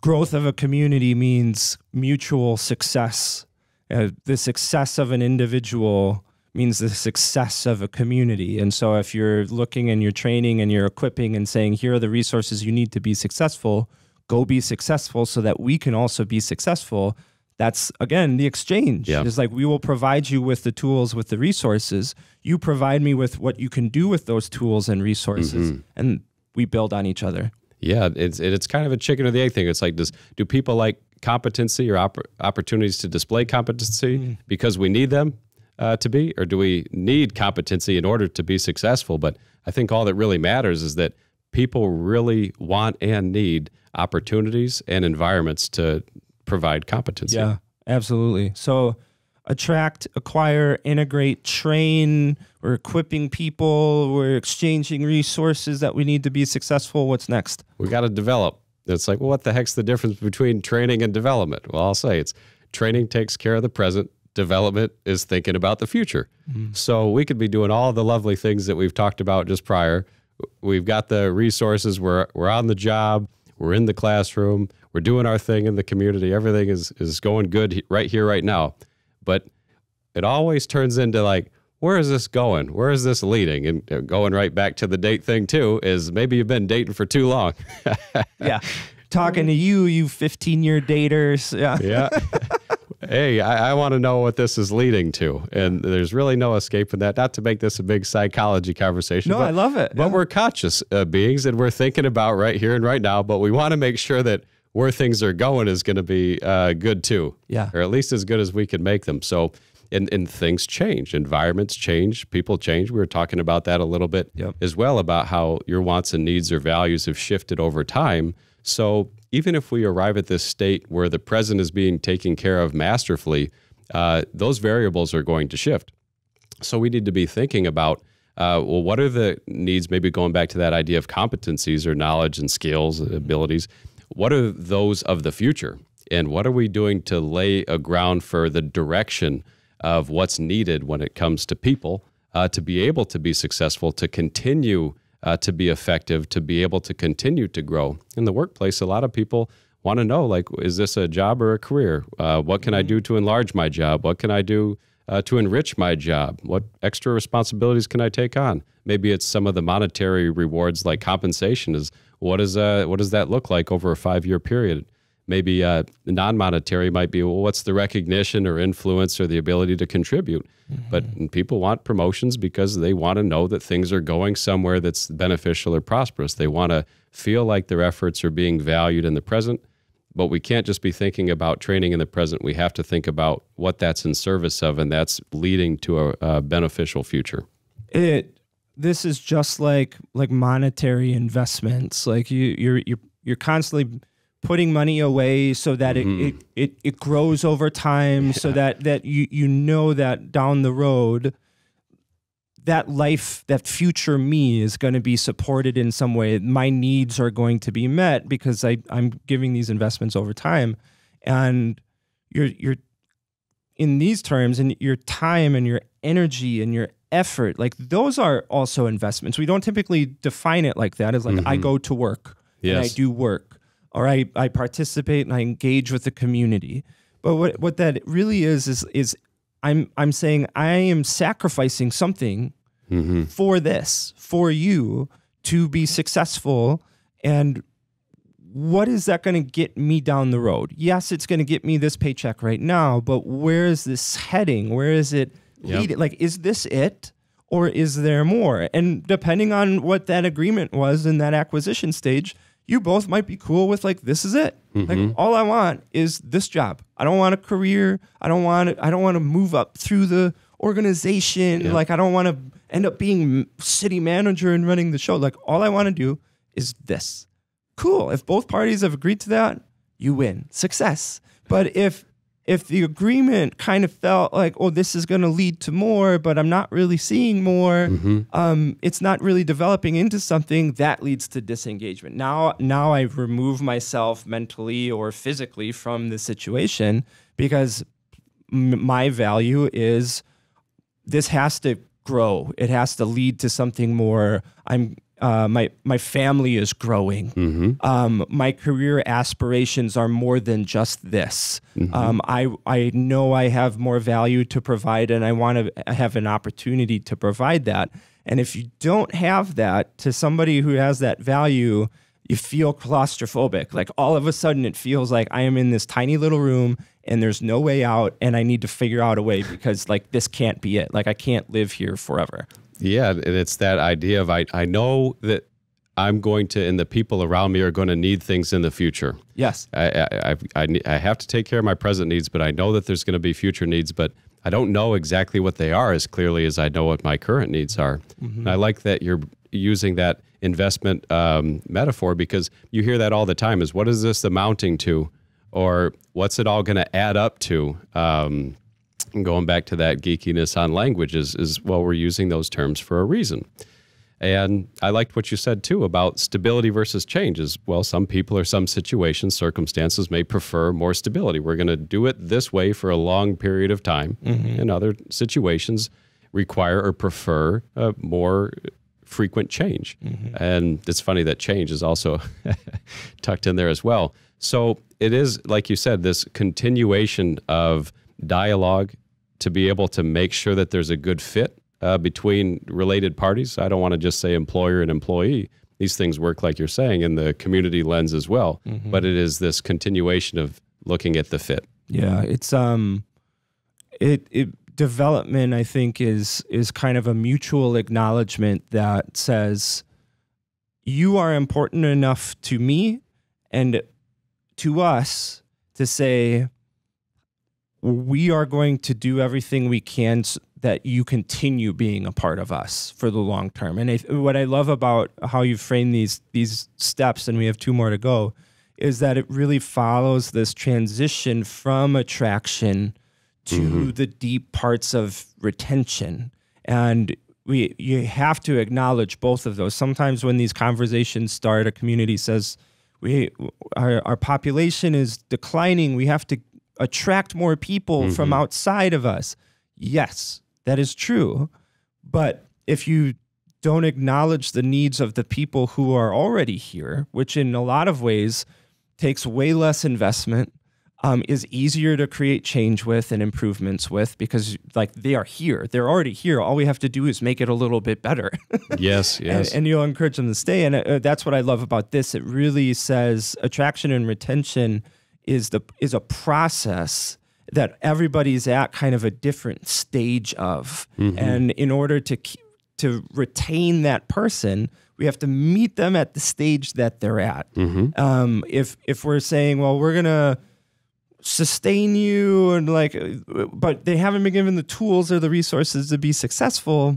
growth of a community means mutual success. Uh, the success of an individual means the success of a community. And so, if you're looking and you're training and you're equipping and saying, here are the resources you need to be successful, go be successful so that we can also be successful. That's again the exchange. Yeah. It's like we will provide you with the tools, with the resources. You provide me with what you can do with those tools and resources, mm-hmm. and we build on each other. Yeah, it's it's kind of a chicken or the egg thing. It's like, does do people like competency or oppor- opportunities to display competency mm. because we need them uh, to be, or do we need competency in order to be successful? But I think all that really matters is that people really want and need opportunities and environments to provide competency. Yeah, absolutely. So attract, acquire, integrate, train. We're equipping people. We're exchanging resources that we need to be successful. What's next? we got to develop. It's like, well, what the heck's the difference between training and development? Well, I'll say it's training takes care of the present, development is thinking about the future. So we could be doing all the lovely things that we've talked about just prior. We've got the resources, we're, we're on the job, we're in the classroom, we're doing our thing in the community. Everything is, is going good right here, right now. But it always turns into like, where is this going? Where is this leading? And uh, going right back to the date thing too is maybe you've been dating for too long. (laughs) Yeah. Talking to you, you 15 year daters. (laughs) Yeah. yeah. (laughs) hey, I, I want to know what this is leading to. And there's really no escaping that. Not to make this a big psychology conversation. No, but, I love it. But Yeah. we're conscious uh, beings and we're thinking about right here and right now. But we want to make sure that where things are going is going to be uh, good too. Yeah. Or at least as good as we can make them. So, and, and things change, environments change, people change. We were talking about that a little bit Yep. as well about how your wants and needs or values have shifted over time. So even if we arrive at this state where the present is being taken care of masterfully, uh, those variables are going to shift. So we need to be thinking about uh, well, what are the needs? Maybe going back to that idea of competencies or knowledge and skills, and abilities. What are those of the future? And what are we doing to lay a ground for the direction of what's needed when it comes to people uh, to be able to be successful, to continue uh, to be effective, to be able to continue to grow? In the workplace, a lot of people want to know like, is this a job or a career? Uh, what can I do to enlarge my job? What can I do? uh, to enrich my job? What extra responsibilities can I take on? Maybe it's some of the monetary rewards like compensation. Is what is uh, what does that look like over a five year period? Maybe uh, non monetary might be well, what's the recognition or influence or the ability to contribute? Mm-hmm. But people want promotions because they want to know that things are going somewhere that's beneficial or prosperous. They want to feel like their efforts are being valued in the present but we can't just be thinking about training in the present. We have to think about what that's in service of, and that's leading to a, a beneficial future. It this is just like like monetary investments. Like you you're you're you're constantly putting money away so that mm-hmm. it, it, it it grows over time yeah. so that that you you know that down the road that life, that future me is going to be supported in some way. My needs are going to be met because I, I'm giving these investments over time. And you're, you're in these terms and your time and your energy and your effort, like those are also investments. We don't typically define it like that as like mm-hmm. I go to work yes. and I do work or I, I participate and I engage with the community. But what, what that really is is is I'm I'm saying I am sacrificing something mm-hmm. for this, for you to be successful. And what is that going to get me down the road? Yes, it's going to get me this paycheck right now, but where is this heading? Where is it yep. leading? Like, is this it? Or is there more? And depending on what that agreement was in that acquisition stage, you both might be cool with like this is it. Mm-hmm. Like all I want is this job. I don't want a career. I don't want to, I don't want to move up through the organization. Yeah. Like I don't want to end up being city manager and running the show. Like all I want to do is this. Cool. If both parties have agreed to that, you win. Success. But if if the agreement kind of felt like, oh, this is going to lead to more, but I'm not really seeing more, mm-hmm. um, it's not really developing into something that leads to disengagement. Now, now I've removed myself mentally or physically from the situation because m- my value is this has to grow. It has to lead to something more. I'm uh, my my family is growing. Mm-hmm. Um, my career aspirations are more than just this. Mm-hmm. Um, I I know I have more value to provide, and I want to have an opportunity to provide that. And if you don't have that to somebody who has that value, you feel claustrophobic. Like all of a sudden, it feels like I am in this tiny little room and there's no way out, and I need to figure out a way because like this can't be it. Like I can't live here forever. Yeah, and it's that idea of I, I know that I'm going to, and the people around me are going to need things in the future. Yes. I, I, I, I have to take care of my present needs, but I know that there's going to be future needs, but I don't know exactly what they are as clearly as I know what my current needs are. Mm-hmm. And I like that you're using that investment um, metaphor because you hear that all the time is what is this amounting to? Or what's it all going to add up to? Um, going back to that geekiness on languages is well, we're using those terms for a reason. And I liked what you said too about stability versus change. As well, some people or some situations, circumstances may prefer more stability. We're going to do it this way for a long period of time. Mm-hmm. And other situations require or prefer a more frequent change. Mm-hmm. And it's funny that change is also (laughs) tucked in there as well. So it is, like you said, this continuation of dialogue to be able to make sure that there's a good fit uh, between related parties. I don't want to just say employer and employee. These things work, like you're saying, in the community lens as well. Mm-hmm. But it is this continuation of looking at the fit. Yeah, it's um, it it development. I think is is kind of a mutual acknowledgement that says you are important enough to me and to us to say we are going to do everything we can that you continue being a part of us for the long term. And I, what I love about how you frame these these steps, and we have two more to go, is that it really follows this transition from attraction to mm-hmm. the deep parts of retention. And we you have to acknowledge both of those. Sometimes when these conversations start, a community says, "We our, our population is declining. We have to attract more people mm-hmm. from outside of us. Yes, that is true. But if you don't acknowledge the needs of the people who are already here, which in a lot of ways takes way less investment, um, is easier to create change with and improvements with because like they are here they're already here all we have to do is make it a little bit better yes (laughs) yes and, and, you'll encourage them to stay and uh, that's what i love about this it really says attraction and retention is the is a process that everybody's at kind of a different stage of mm-hmm. and in order to to retain that person we have to meet them at the stage that they're at mm-hmm. um, if if we're saying well we're gonna sustain you and like but they haven't been given the tools or the resources to be successful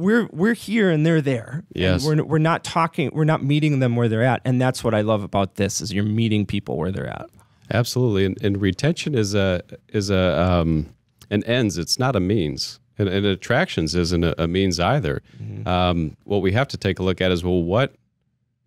we're we're here and they're there. Yes. we're, we're not talking we're not meeting them where they're at. And that's what i love about this is you're meeting people where they're at. Absolutely. And, and retention is a is a um, an ends. It's not a means. And, and attractions isn't a, a means either. Mm-hmm. um, what we have to take a look at is well what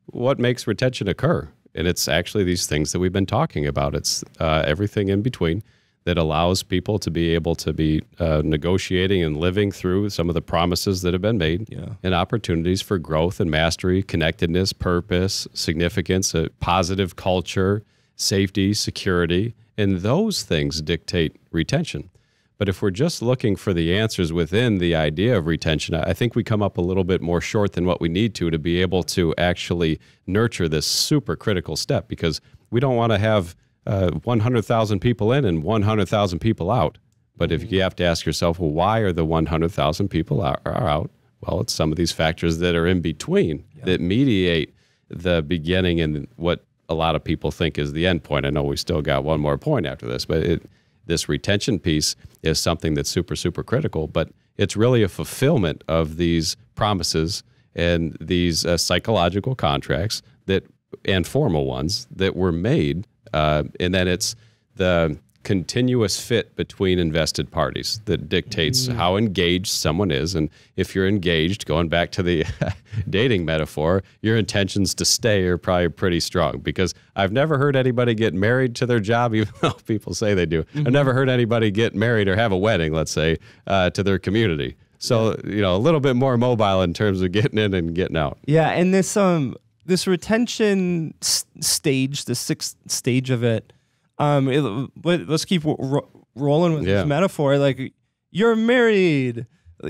what makes retention occur? And it's actually these things that we've been talking about. It's uh, everything in between that allows people to be able to be uh, negotiating and living through some of the promises that have been made yeah. and opportunities for growth and mastery, connectedness, purpose, significance, a positive culture, safety, security. And those things dictate retention. But if we're just looking for the answers within the idea of retention, I think we come up a little bit more short than what we need to to be able to actually nurture this super critical step because we don't want to have uh, 100,000 people in and 100,000 people out. But if you have to ask yourself, well, why are the 100,000 people are, are out? Well, it's some of these factors that are in between yeah. that mediate the beginning and what a lot of people think is the end point. I know we still got one more point after this, but it, this retention piece is something that's super, super critical. But it's really a fulfillment of these promises and these uh, psychological contracts that and formal ones that were made, uh, and then it's the continuous fit between invested parties that dictates mm. how engaged someone is. And if you're engaged, going back to the (laughs) dating metaphor, your intentions to stay are probably pretty strong because I've never heard anybody get married to their job, (laughs) even though people say they do. Mm-hmm. I've never heard anybody get married or have a wedding, let's say, uh, to their community. So, you know, a little bit more mobile in terms of getting in and getting out. Yeah. And this, um, this retention stage, the sixth stage of it, um, it, let, us keep ro- rolling with yeah. this metaphor. Like, you're married,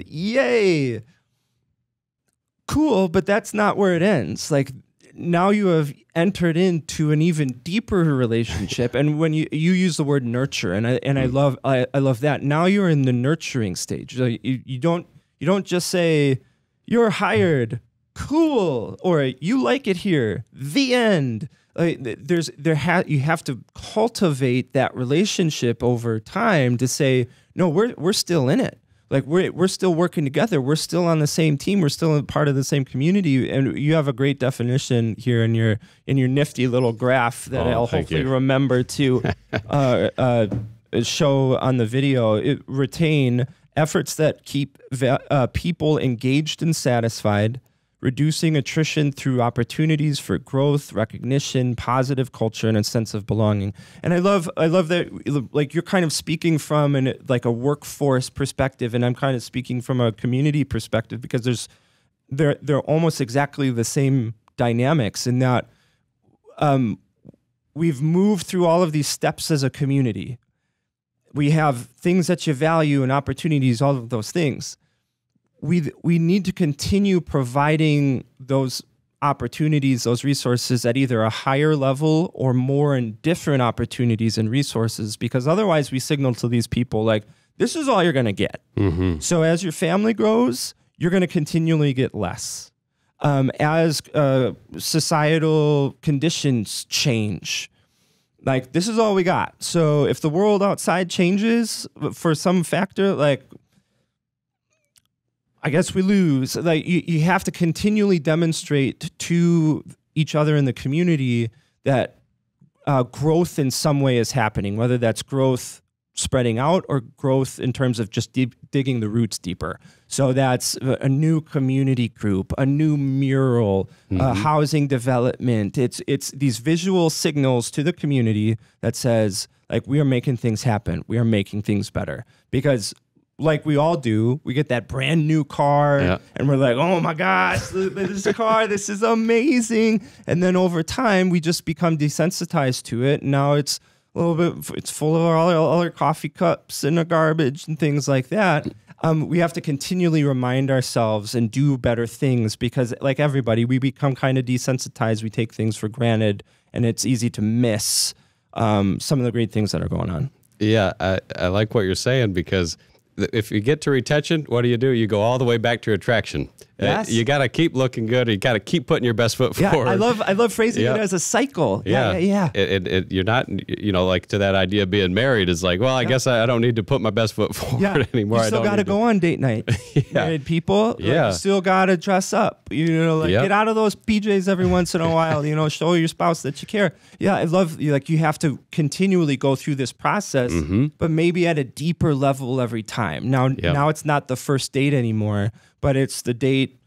yay, cool, but that's not where it ends. Like, now you have entered into an even deeper relationship (laughs) and when you you use the word nurture and i and i mm. love i, I love that now you're in the nurturing stage like you, you don't you don't just say you're hired cool or you like it here the end. Like there's there ha- you have to cultivate that relationship over time to say no we're we're still in it. Like we're we're still working together. We're still on the same team. We're still part of the same community. And you have a great definition here in your in your nifty little graph that oh, I'll hopefully you. remember to (laughs) uh, uh, show on the video. It, retain efforts that keep uh, people engaged and satisfied reducing attrition through opportunities for growth, recognition, positive culture, and a sense of belonging. And I love, I love that, like you're kind of speaking from an like a workforce perspective, and I'm kind of speaking from a community perspective because there's, they're they're almost exactly the same dynamics in that, um, we've moved through all of these steps as a community. We have things that you value and opportunities, all of those things we we need to continue providing those opportunities, those resources at either a higher level or more and different opportunities and resources, because otherwise we signal to these people like this is all you're going to get. Mm-hmm. So as your family grows, you're going to continually get less. Um, as uh, societal conditions change, like this is all we got. So if the world outside changes for some factor, like I guess we lose. Like you, you have to continually demonstrate to each other in the community that uh, growth in some way is happening, whether that's growth spreading out or growth in terms of just deep, digging the roots deeper. So that's a new community group, a new mural, mm-hmm. uh, housing development. It's it's these visual signals to the community that says like we are making things happen, we are making things better because like we all do, we get that brand new car yeah. and we're like, oh my gosh, (laughs) this car, this is amazing. And then over time, we just become desensitized to it. Now it's a little bit. It's full of all all our coffee cups and the garbage and things like that. Um, we have to continually remind ourselves and do better things because, like everybody, we become kind of desensitized. We take things for granted, and it's easy to miss um, some of the great things that are going on. Yeah, I, I like what you're saying because if you get to retention, what do you do? You go all the way back to attraction. Uh, Yes. you got to keep looking good. You got to keep putting your best foot forward. Yeah. I love I love phrasing Yeah. it as a cycle. Yeah, Yeah, yeah. yeah. It, it, it- you're not, you know, like to that idea of being married is like, well, I guess I, I don't need to put my best foot (laughs) forward Yeah, anymore. you I still got to go on date night. (laughs) Married people, like, Yeah. you still got to dress up. You know, like Yep. get out of those PJs every once in a (laughs) while. You know, show your spouse that you care. Yeah, I love you. Like you have to continually go through this process, Mm-hmm. but maybe at a deeper level every time. Now, now it's not the first date anymore, but it's the date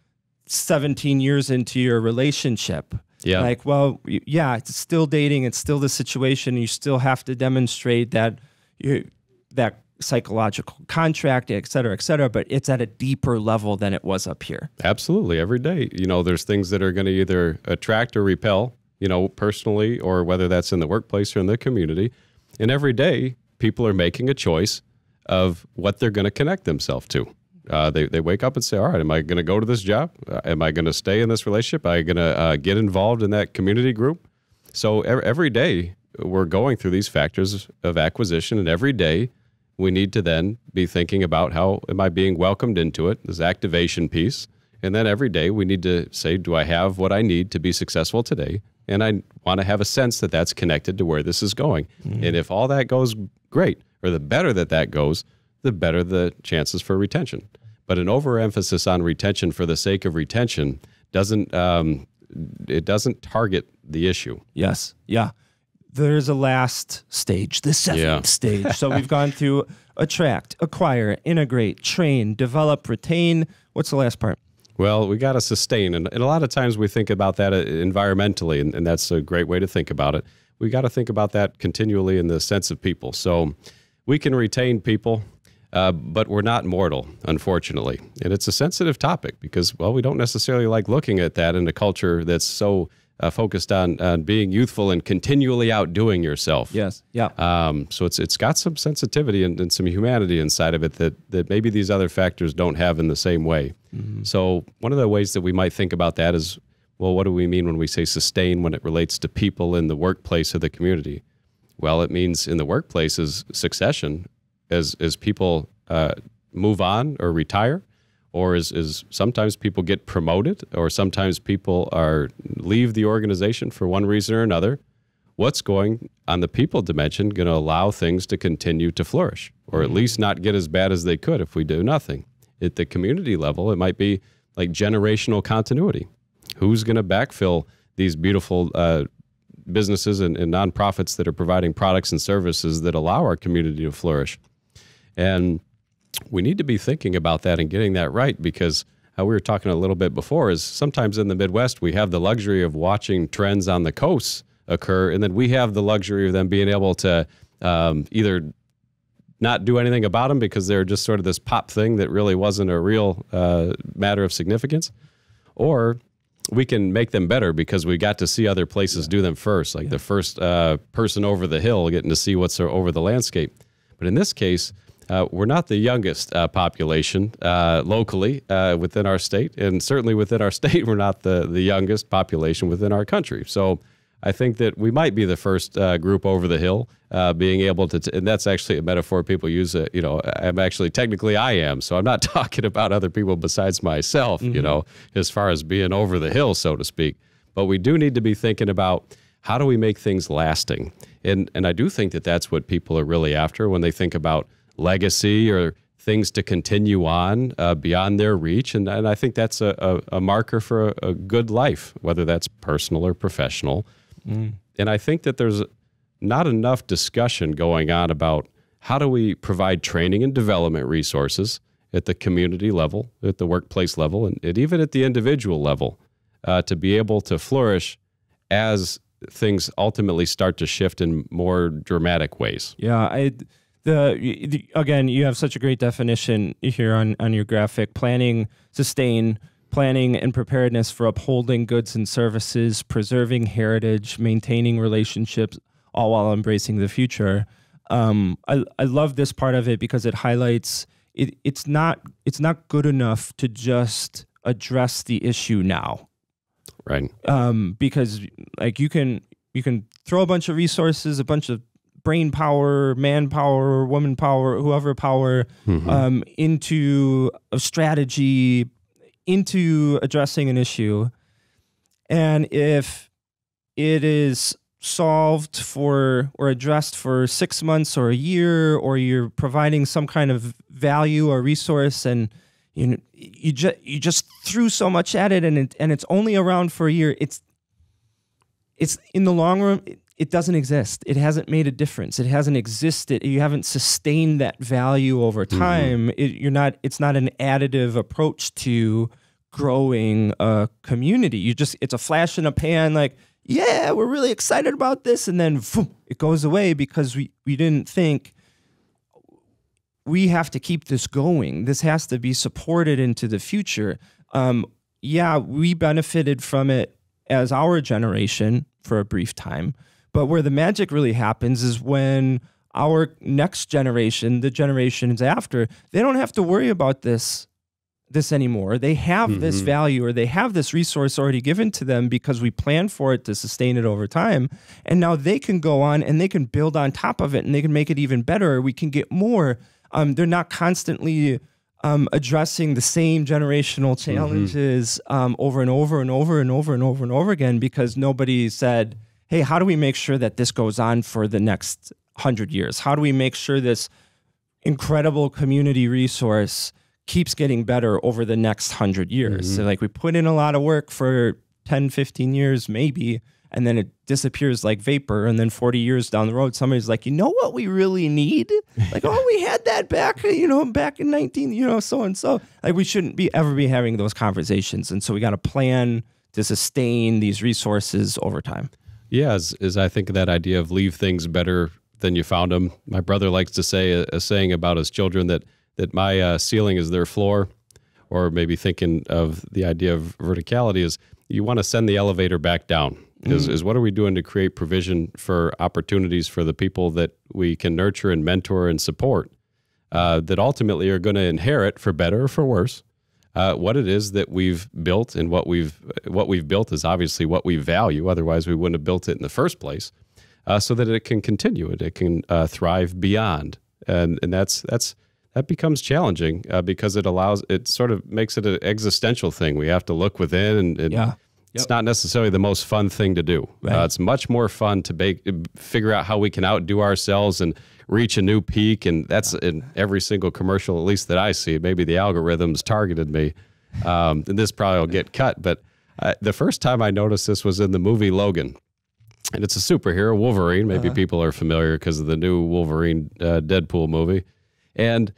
17 years into your relationship. Yeah. Like, well, yeah, it's still dating. It's still the situation. You still have to demonstrate that you that psychological contract, et cetera, et cetera. But it's at a deeper level than it was up here. Absolutely. Every day, you know, there's things that are going to either attract or repel, you know, personally, or whether that's in the workplace or in the community. And every day, people are making a choice of what they're going to connect themselves to. Uh, they, they wake up and say, All right, am I going to go to this job? Uh, am I going to stay in this relationship? Am I going to uh, get involved in that community group? So ev- every day, we're going through these factors of acquisition, and every day, we need to then be thinking about how am I being welcomed into it, this activation piece. And then every day we need to say, do I have what I need to be successful today? And I want to have a sense that that's connected to where this is going. And if all that goes great, or the better that that goes, the better the chances for retention. But an overemphasis on retention for the sake of retention doesn't um, it doesn't target the issue. Yes. Yeah. There's a last stage, the seventh Yeah. stage. So we've (laughs) gone through attract, acquire, integrate, train, develop, retain. What's the last part? Well, we got to sustain. And, and a lot of times we think about that uh, environmentally, and, and that's a great way to think about it. We got to think about that continually in the sense of people. So we can retain people, uh, but we're not mortal, unfortunately. And it's a sensitive topic because, well, we don't necessarily like looking at that in a culture that's so uh, focused on, on being youthful and continually outdoing yourself. Yes. Yeah. Um, so it's it's got some sensitivity and, and some humanity inside of it that that maybe these other factors don't have in the same way. So one of the ways that we might think about that is, well, what do we mean when we say sustain when it relates to people in the workplace or the community? Well, it means in the workplace is succession as as people uh, move on or retire, or as, as sometimes people get promoted, or sometimes people are leave the organization for one reason or another what's going on the people dimension going to allow things to continue to flourish? Or at least not get as bad as they could if we do nothing. At the community level it might be like generational continuity. Who's going to backfill these beautiful uh, businesses and, and nonprofits that are providing products and services that allow our community to flourish and we need to be thinking about that and getting that right because how we were talking a little bit before is sometimes in the Midwest we have the luxury of watching trends on the coasts occur, and then we have the luxury of them being able to um, either not do anything about them because they're just sort of this pop thing that really wasn't a real uh, matter of significance, or we can make them better because we got to see other places do them first, like the first uh, person over the hill getting to see what's over the landscape. But in this case, uh, we're not the youngest uh, population uh, locally uh, within our state, and certainly within our (laughs) state, we're not the, the youngest population within our country. So I think that we might be the first uh, group over the hill, uh, being able to, t- and that's actually a metaphor people use. Uh, you know, I'm actually technically I am, so I'm not (laughs) talking about other people besides myself. You know, as far as being over the hill, so to speak. But we do need to be thinking about how do we make things lasting, and and I do think that that's what people are really after when they think about legacy or things to continue on uh, beyond their reach. And, and I think that's a, a, a marker for a, a good life, whether that's personal or professional. And I think that there's not enough discussion going on about how do we provide training and development resources at the community level, at the workplace level, and, and even at the individual level uh, to be able to flourish as things ultimately start to shift in more dramatic ways. Yeah, I the, the again, you have such a great definition here on on your graphic. Planning, sustain, planning and preparedness for upholding goods and services, preserving heritage, maintaining relationships, all while embracing the future. Um, I I love this part of it because it highlights it. It's not it's not good enough to just address the issue now Right. um, because like you can you can throw a bunch of resources, a bunch of brain power, manpower, woman power, whoever power um, into a strategy, into addressing an issue, and if it is solved for or addressed for six months or a year, or you're providing some kind of value or resource and you know, you just you just threw so much at it and it, and it's only around for a year. It's it's in the long run. It, it doesn't exist. It hasn't made a difference. It hasn't existed. You haven't sustained that value over time. It, you're not. It's not an additive approach to growing a community. You just. It's a flash in a pan. Like, yeah, we're really excited about this, and then phoom, it goes away because we we didn't think we have to keep this going. This has to be supported into the future. Um, yeah, we benefited from it as our generation for a brief time, but where the magic really happens is when our next generation, the generations after, they don't have to worry about this this anymore. They have this value or they have this resource already given to them because we plan for it to sustain it over time. And now they can go on and they can build on top of it and they can make it even better. We can get more. Um, they're not constantly um, addressing the same generational challenges um, over and over and over and over and over and over again because nobody said, hey, how do we make sure that this goes on for the next hundred years? How do we make sure this incredible community resource keeps getting better over the next 100 years. So like we put in a lot of work for 10, 15 years maybe and then it disappears like vapor and then 40 years down the road somebody's like, "You know what we really need?" (laughs) Like, "Oh, we had that back, uh, you know, back in 19, you know, so and so." Like we shouldn't be ever be having those conversations. And so we got to plan to sustain these resources over time. Yeah, as, as I think of that idea of leave things better than you found them. My brother likes to say a, a saying about his children that that my uh, ceiling is their floor, or maybe thinking of the idea of verticality is you want to send the elevator back down. Is, is what are we doing to create provision for opportunities for the people that we can nurture and mentor and support uh, that ultimately are going to inherit for better or for worse uh, what it is that we've built and what we've what we've built is obviously what we value. Otherwise, we wouldn't have built it in the first place. Uh, so that it can continue and it can uh, thrive beyond, and and that's that's that becomes challenging uh, because it allows it sort of makes it an existential thing. We have to look within, and, and Yeah. it's not necessarily the most fun thing to do. Uh, it's much more fun to bake, figure out how we can outdo ourselves and reach a new peak. And that's in every single commercial, at least that I see. Maybe the algorithms targeted me. Um, and this probably will get cut. But uh, the first time I noticed this was in the movie Logan. And it's a superhero, Wolverine. Maybe people are familiar because of the new Wolverine uh, Deadpool movie. And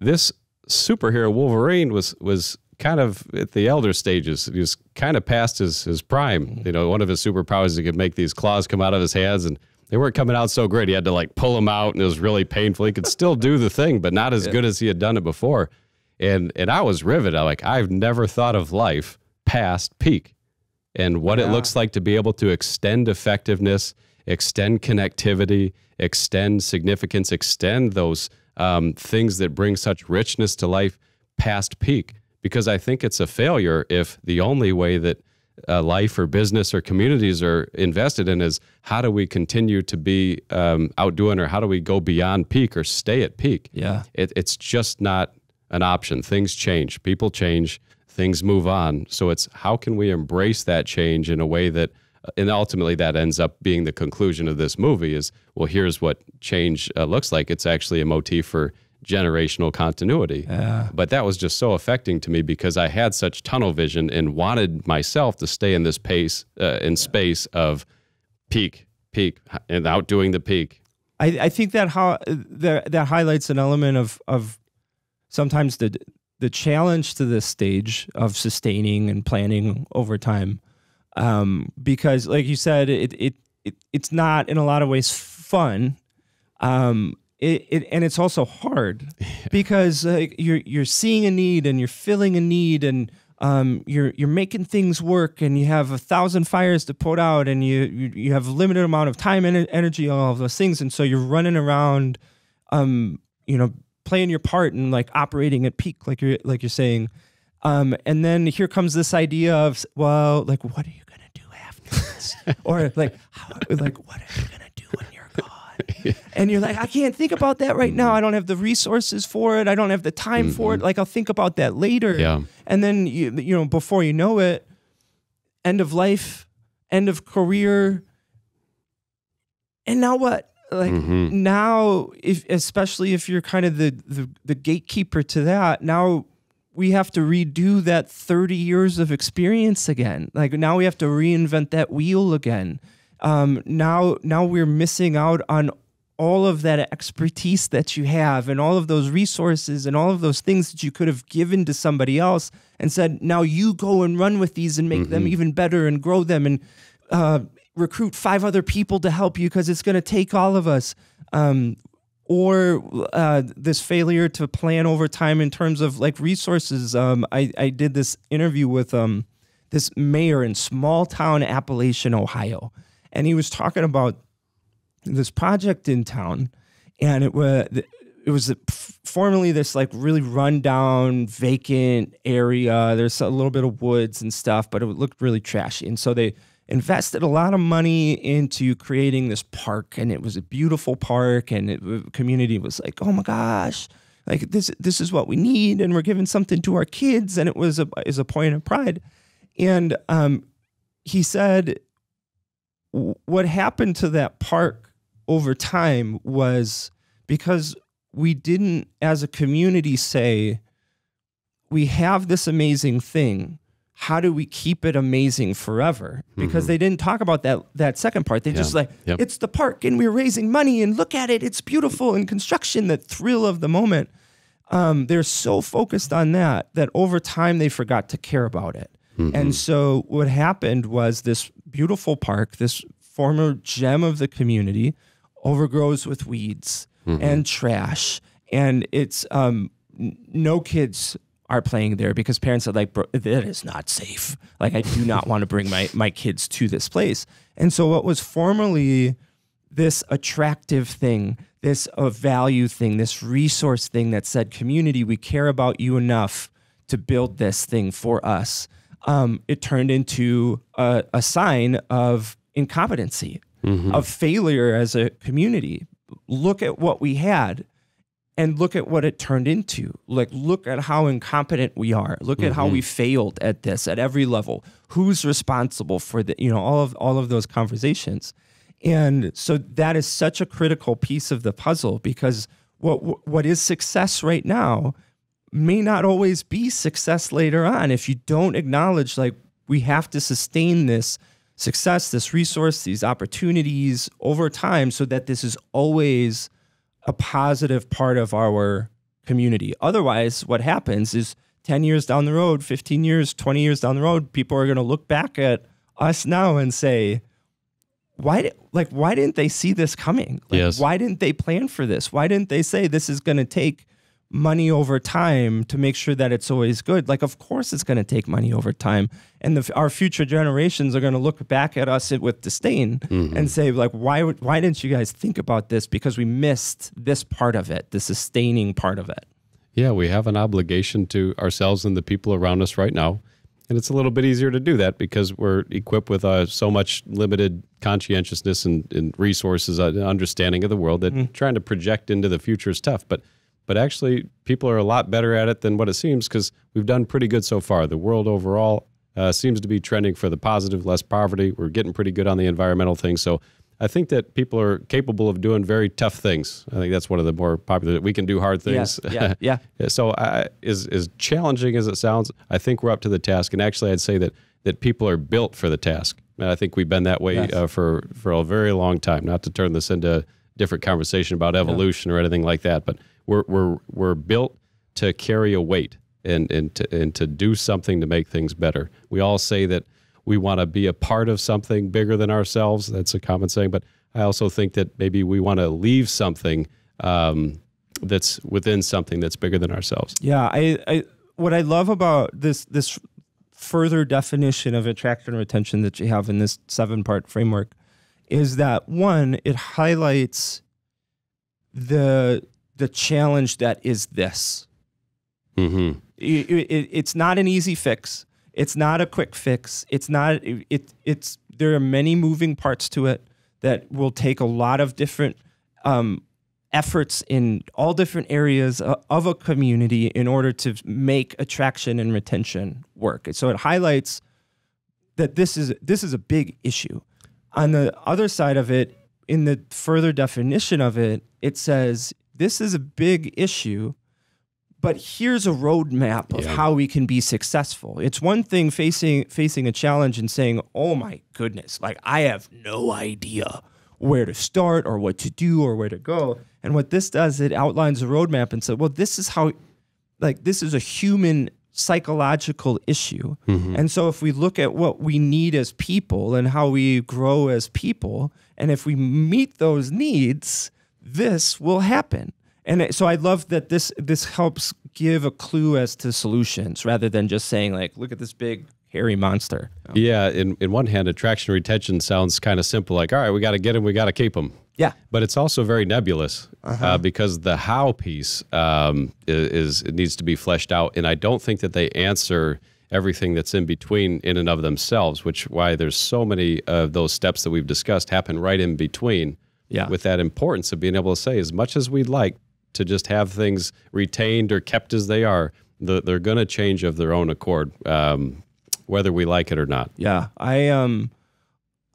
this superhero Wolverine was was kind of at the elder stages. He was kind of past his his prime. You know, one of his superpowers is he could make these claws come out of his hands, and they weren't coming out so great. He had to like pull them out, and it was really painful. He could still do the thing, but not as good as he had done it before. And and I was riveted. I like I've never thought of life past peak and what it looks like to be able to extend effectiveness, extend connectivity, extend significance, extend those um, things that bring such richness to life past peak. Because I think it's a failure if the only way that uh, life or business or communities are invested in is how do we continue to be um, outdoing or how do we go beyond peak or stay at peak? Yeah. it, it's just not an option. Things change, people change, things move on. So it's how can we embrace that change in a way that, and ultimately that ends up being the conclusion of this movie is well, here's what change uh, looks like. It's actually a motif for generational continuity. But that was just so affecting to me because I had such tunnel vision and wanted myself to stay in this pace, uh, in space of peak, peak, and outdoing the peak. I, I think that how that that highlights an element of of sometimes the the challenge to this stage of sustaining and planning over time, um, because like you said, it, it it it's not in a lot of ways fun, um, it, it and it's also hard (laughs) because like you're you're seeing a need and you're filling a need and um, you're you're making things work and you have a thousand fires to put out and you you, you have a limited amount of time and energy all of those things. And so you're running around um you know playing your part and like operating at peak like you're like you're saying. Um and then here comes this idea of well like what are you gonna do after this? (laughs) Or like how, like what are you gonna (laughs) and you're like i can't think about that right now. I don't have the resources for it. I don't have the time for it. Mm-hmm. Like i'll think about that later. Yeah. and then you you know before you know it end of life end of career. And now what? Like mm-hmm. now if especially if you're kind of the, the the gatekeeper to that now we have to redo that 30 years of experience again. Like now we have to reinvent that wheel again um, now now we're missing out on all of that expertise that you have and all of those resources and all of those things that you could have given to somebody else and said now you go and run with these and make them even better and grow them and uh, recruit five other people to help you because it's going to take all of us. Um, or uh, this failure to plan over time in terms of like resources. Um, I, I did this interview with um, this mayor in small town appalachian ohio and he was talking about this project in town, and it was it was formerly this like really rundown, vacant area. There's a little bit of woods and stuff, but it looked really trashy. And so they invested a lot of money into creating this park, and it was a beautiful park, and it, the community was like, "Oh my gosh." Like this, this is what we need, and we're giving something to our kids, and it was a is a point of pride. And um, he said, what happened to that park over time was because we didn't, as a community, say, we have this amazing thing. How do we keep it amazing forever? Because they didn't talk about that that second part. They just like Yep. it's the park and we're raising money and look at it, it's beautiful and construction, the thrill of the moment. Um, they're so focused on that that over time they forgot to care about it. And so what happened was this beautiful park, this former gem of the community, overgrows with weeds and trash, and it's um, n- no kids are playing there because parents are like, "Bro, that is not safe. Like, I do (laughs) not want to bring my my kids to this place. And so, what was formerly this attractive thing, this a value thing, this resource thing that said, community, we care about you enough to build this thing for us. Um, it turned into a, a sign of incompetency, of failure as a community. Look at what we had and look at what it turned into. Like, look at how incompetent we are. Look at how we failed at this at every level. Who's responsible for the, you know, all of all of those conversations. And so that is such a critical piece of the puzzle because what what is success right now may not always be success later on if you don't acknowledge like we have to sustain this success, this resource, these opportunities over time so that this is always a positive part of our community. Otherwise, what happens is 10 years down the road, 15 years, 20 years down the road, people are going to look back at us now and say, why did like why didn't they see this coming? Like, Yes. Why didn't they plan for this? Why didn't they say this is going to take money over time to make sure that it's always good? Like, of course, it's going to take money over time, and the, our future generations are going to look back at us with disdain and say, like, why why didn't you guys think about this? Because we missed this part of it, the sustaining part of it. Yeah, we have an obligation to ourselves and the people around us right now. And it's a little bit easier to do that because we're equipped with uh, so much limited conscientiousness and, and resources, uh, understanding of the world that trying to project into the future is tough. But but actually, people are a lot better at it than what it seems because we've done pretty good so far. The world overall uh, seems to be trending for the positive, less poverty. We're getting pretty good on the environmental thing. So I think that people are capable of doing very tough things. I think that's one of the more popular. We can do hard things. yeah, (laughs) yeah. Yeah, So, I, as as challenging as it sounds, I think we're up to the task. And actually, I'd say that that people are built for the task. And I think we've been that way Yes. uh, for for a very long time. Not to turn this into a different conversation about evolution or anything like that, but we're we're we're built to carry a weight and and to and to do something to make things better. We all say that we want to be a part of something bigger than ourselves. That's a common saying, but I also think that maybe we want to leave something. Um, that's within something that's bigger than ourselves. Yeah, I, I what I love about this this further definition of attraction and retention that you have in this seven part framework is that one, it highlights the the challenge that is this. Mm-hmm. It, it, it's not an easy fix. It's not a quick fix. It's not. It, it, It's there are many moving parts to it that will take a lot of different um, efforts in all different areas of a community in order to make attraction and retention work. So it highlights that this is this is a big issue. On the other side of it, in the further definition of it, it says this is a big issue, but here's a roadmap of Yeah. how we can be successful. It's one thing facing facing a challenge and saying, "Oh my goodness, like I have no idea where to start or what to do or where to go." And what this does, it outlines a roadmap and says, "Well, this is how like this is a human psychological issue. Mm-hmm. And so if we look at what we need as people and how we grow as people, and if we meet those needs, this will happen. And it- so I love that this this helps give a clue as to solutions rather than just saying like, look at this big hairy monster. Yeah. In in one hand, attraction retention sounds kind of simple. Like, all right, we got to get them, we got to keep them. Yeah. But it's also very nebulous uh, because the how piece um, is, it needs to be fleshed out, and I don't think that they answer everything that's in between in and of themselves. Which why there's so many of those steps that we've discussed happen right in between. Yeah. With that importance of being able to say, as much as we'd like to just have things retained or kept as they are, the, they're going to change of their own accord, um, whether we like it or not. Yeah, I um,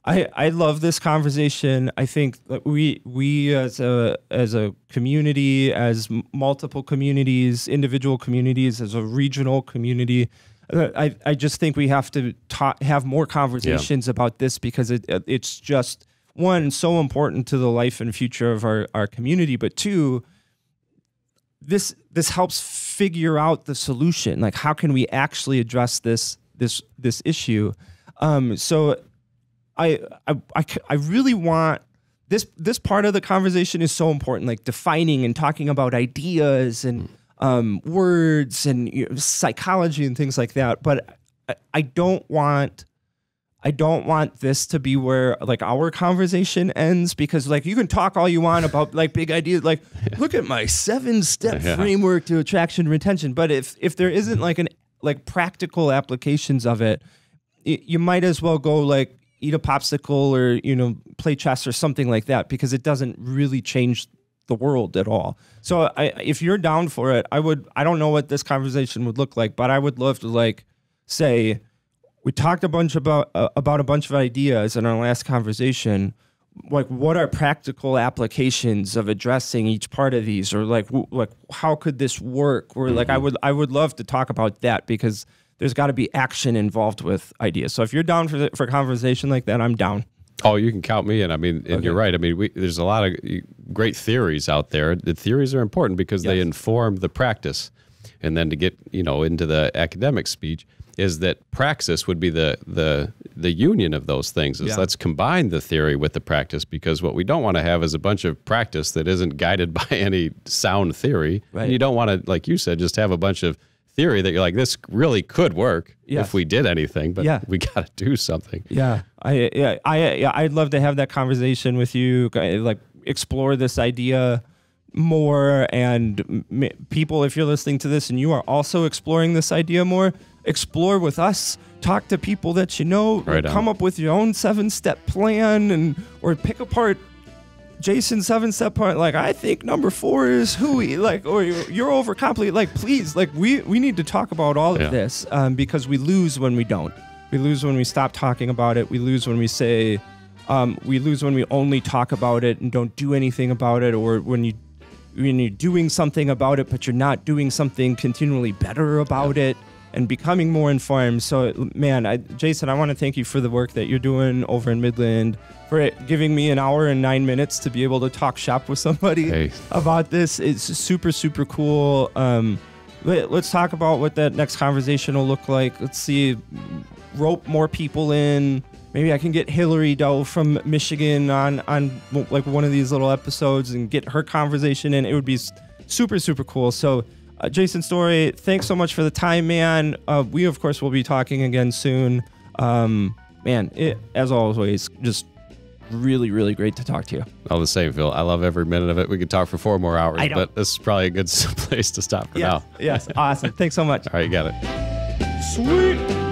I I love this conversation. I think that we we as a as a community, as multiple communities, individual communities, as a regional community. uh, I, I just think we have to ta- have more conversations about this because it it's just one so important to the life and future of our, our community, but two, this this helps figure out the solution. Like how can we actually address this this this issue? Um so I really want this this part of the conversation is so important like defining and talking about ideas and um words and you know, psychology and things like that but I, I don't want I don't want this to be where like our conversation ends because like you can talk all you want about like big ideas like look at my seven step Yeah. framework to attraction and retention but if if there isn't like an like practical applications of it y- you might as well go like eat a popsicle or you know play chess or something like that because it doesn't really change the world at all. So I if you're down for it, I would I don't know what this conversation would look like, but I would love to like say we talked a bunch about uh, about a bunch of ideas in our last conversation like what are practical applications of addressing each part of these or like w- like how could this work or like I would I would love to talk about that because there's got to be action involved with ideas. So if you're down for the, for conversation like that, I'm down. Oh, you can count me in. I mean, and you're right. I mean, we, there's a lot of great theories out there. The theories are important because they inform the practice. And then to get you know into the academic speech is that praxis would be the the the union of those things. Is Yeah. let's combine the theory with the practice because what we don't want to have is a bunch of practice that isn't guided (laughs) by any sound theory. Right. And you don't want to, like you said, just have a bunch of theory that you're like, this really could work Yes. if we did anything, but Yeah. we (laughs) got to do something. Yeah, I yeah I yeah, I'd love to have that conversation with you. Like explore this idea more, and m- people, if you're listening to this and you are also exploring this idea more, explore with us. Talk to people that you know. Right come up with your own seven step plan, and or pick apart Jason seven step part. Like I think number four is hooey. Like or you're, you're overcomplicated. Like please, like we we need to talk about all Yeah. of this um, because we lose when we don't. We lose when we stop talking about it. We lose when we say. Um, we lose when we only talk about it and don't do anything about it, or when you when you're doing something about it, but you're not doing something continually better about it and becoming more informed. So, man, I, Jason, I want to thank you for the work that you're doing over in Midland, for it giving me an hour and nine minutes to be able to talk shop with somebody Hey. about this. It's super, super cool. Um, let, let's talk about what that next conversation will look like. Let's see, rope more people in. Maybe I can get Hilary Doe from Michigan on on like one of these little episodes and get her conversation in. It would be super super cool. So Uh, Jason Story, thanks so much for the time, man. Uh, we, of course, will be talking again soon. Um, man, it, as always, just really, really great to talk to you. All the same, Phil. I love every minute of it. We could talk for four more hours, but this is probably a good (laughs) place to stop for Yes, now. yes, awesome. Thanks so much. (laughs) All right, you got it. Sweet.